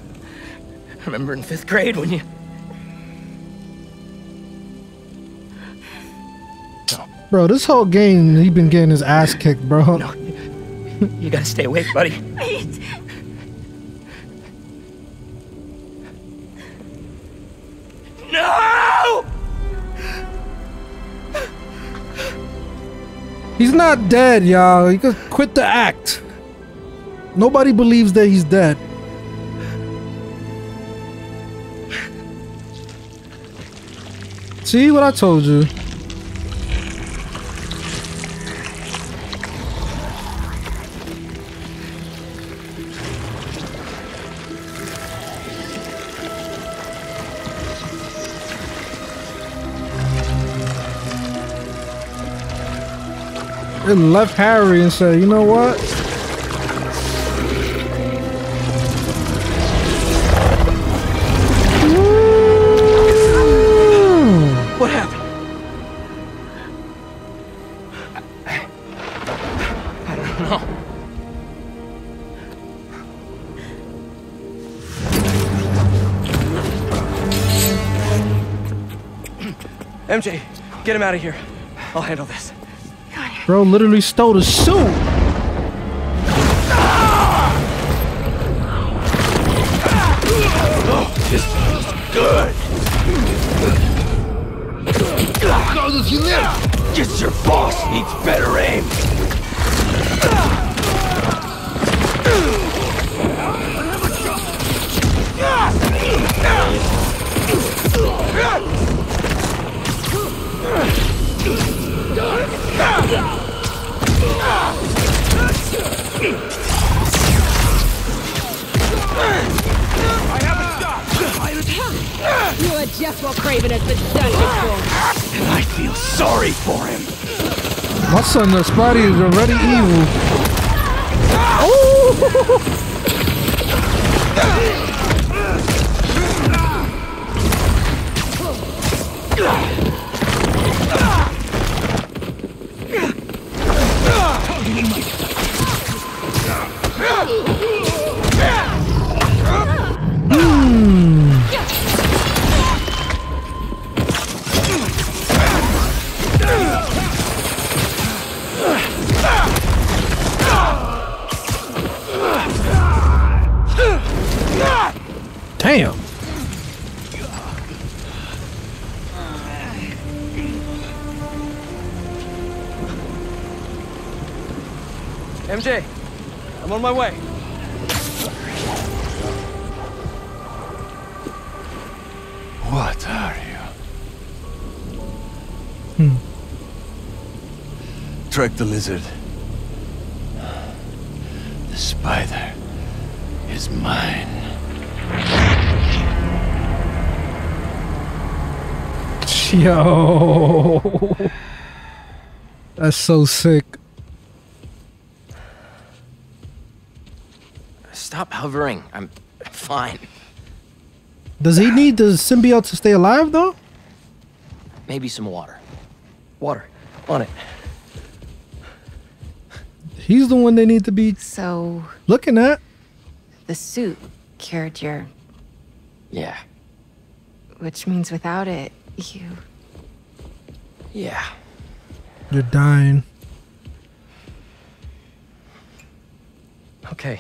I remember in fifth grade when you... No. Bro, this whole game, he been getting his ass kicked, bro. No, you gotta stay awake, buddy. Wait. No! He's not dead, y'all. You can quit the act. Nobody believes that he's dead. See what I told you? It left Harry and said, you know? What get him out of here. I'll handle this. Bro literally stole the suit. Oh, this feels good. How does he live? Guess your boss needs better aim. Just what Kraven has been searching for. And I feel sorry for him. My son, the Spidey, is already evil. Damn. Track the lizard. The spider is mine. Yo. That's so sick. Stop hovering. I'm fine. Does he need the symbiote to stay alive though? Maybe some water. Water. On it. He's the one they need to be So, looking at. the suit cured your. Yeah. Which means without it, you. Yeah. You're dying. Okay.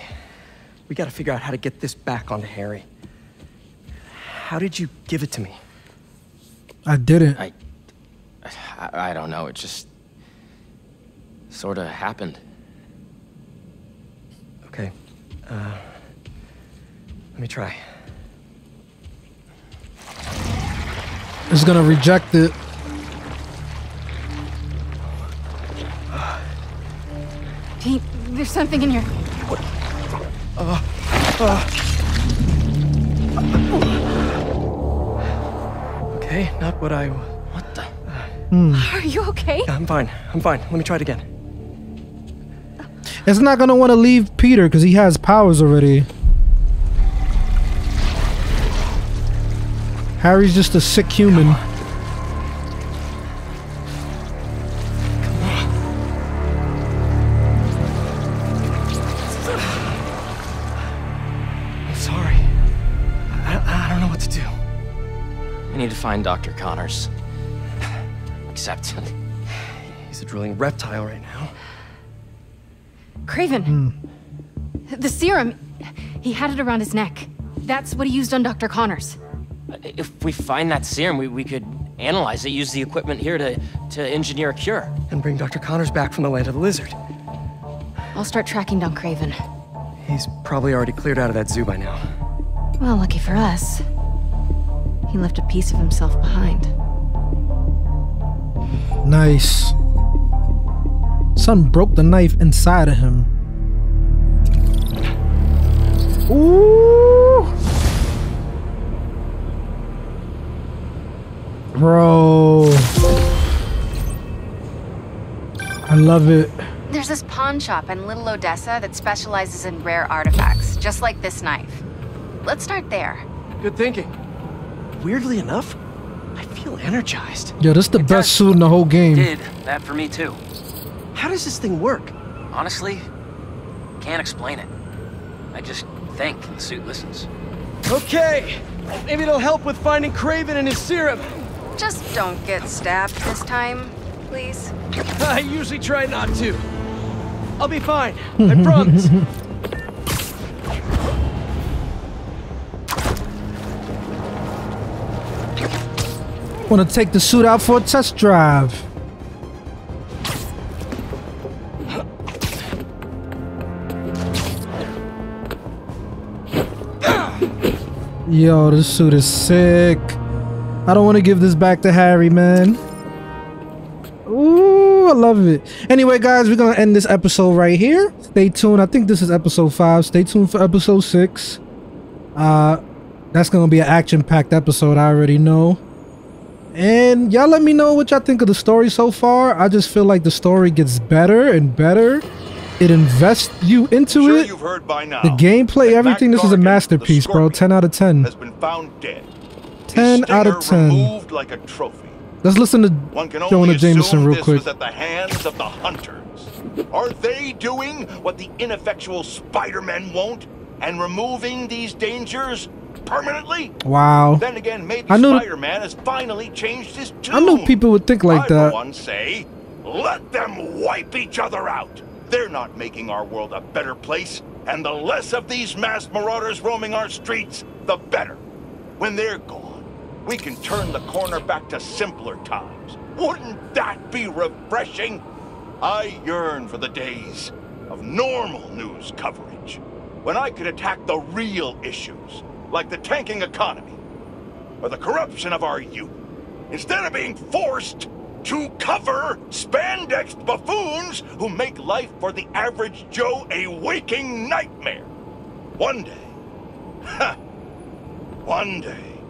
We gotta figure out how to get this back onto Harry. How did you give it to me? I didn't. I, I, I don't know. It just sort of happened. Okay. Uh, let me try. It's gonna reject it. Pete, there's something in your. Uh, uh. Okay, not what I. What the? Hmm. Are you okay? I'm fine. I'm fine. Let me try it again. It's not gonna want to leave Peter because he has powers already. Harry's just a sick human. I'm sorry. I, I don't know what to do. We need to find Dr. Connors. Except He's a drilling reptile right now. Kraven! Hmm. The serum! He had it around his neck. That's what he used on Dr. Connors. if we find that serum, we, we could analyze it, use the equipment here to, to engineer a cure. And bring Dr. Connors back from the Land of the Lizard. I'll start tracking down Kraven. He's probably already cleared out of that zoo by now. Well, lucky for us. He left a piece of himself behind. Nice. Son broke the knife inside of him. Ooh. Bro. I love it. There's this pawn shop in Little Odessa that specializes in rare artifacts, just like this knife. Let's start there. Good thinking. Weirdly enough, I feel energized. Yo, this is the best suit in the whole game. Did that for me too. How does this thing work? Honestly, can't explain it. I just think and the suit listens. Okay, maybe it'll help with finding Kraven and his serum. Just don't get stabbed this time, please. I usually try not to. I'll be fine. I promise. Want to take the suit out for a test drive. Yo, this suit is sick. I don't want to give this back to Harry, man. Ooh, I love it. Anyway, guys, we're going to end this episode right here. Stay tuned. I think this is episode 5. Stay tuned for episode 6. Uh, That's going to be an action-packed episode, I already know. And y'all let me know what y'all think of the story so far. I just feel like the story gets better and better. It invests you into Sure it. you've heard by now The gameplay, everything. This is a masterpiece, bro. 10 out of 10. has been found dead. 10 out of 10. Like a trophy. Let's listen to Jonah Jameson real quick. at the hands of the hunters. Are they doing what the ineffectual Spider-Man won't and removing these dangers permanently? Wow. Then again, maybe I knew- Spider-Man has finally changed his tune. I knew people would think like I, that. one, say, let them wipe each other out. They're not making our world a better place, and the less of these mass marauders roaming our streets, the better. When they're gone, we can turn the corner back to simpler times. Wouldn't that be refreshing? I yearn for the days of normal news coverage, when I could attack the real issues, like the tanking economy, or the corruption of our youth, instead of being forced to cover spandexed buffoons who make life for the average Joe a waking nightmare. One day, ha, one day,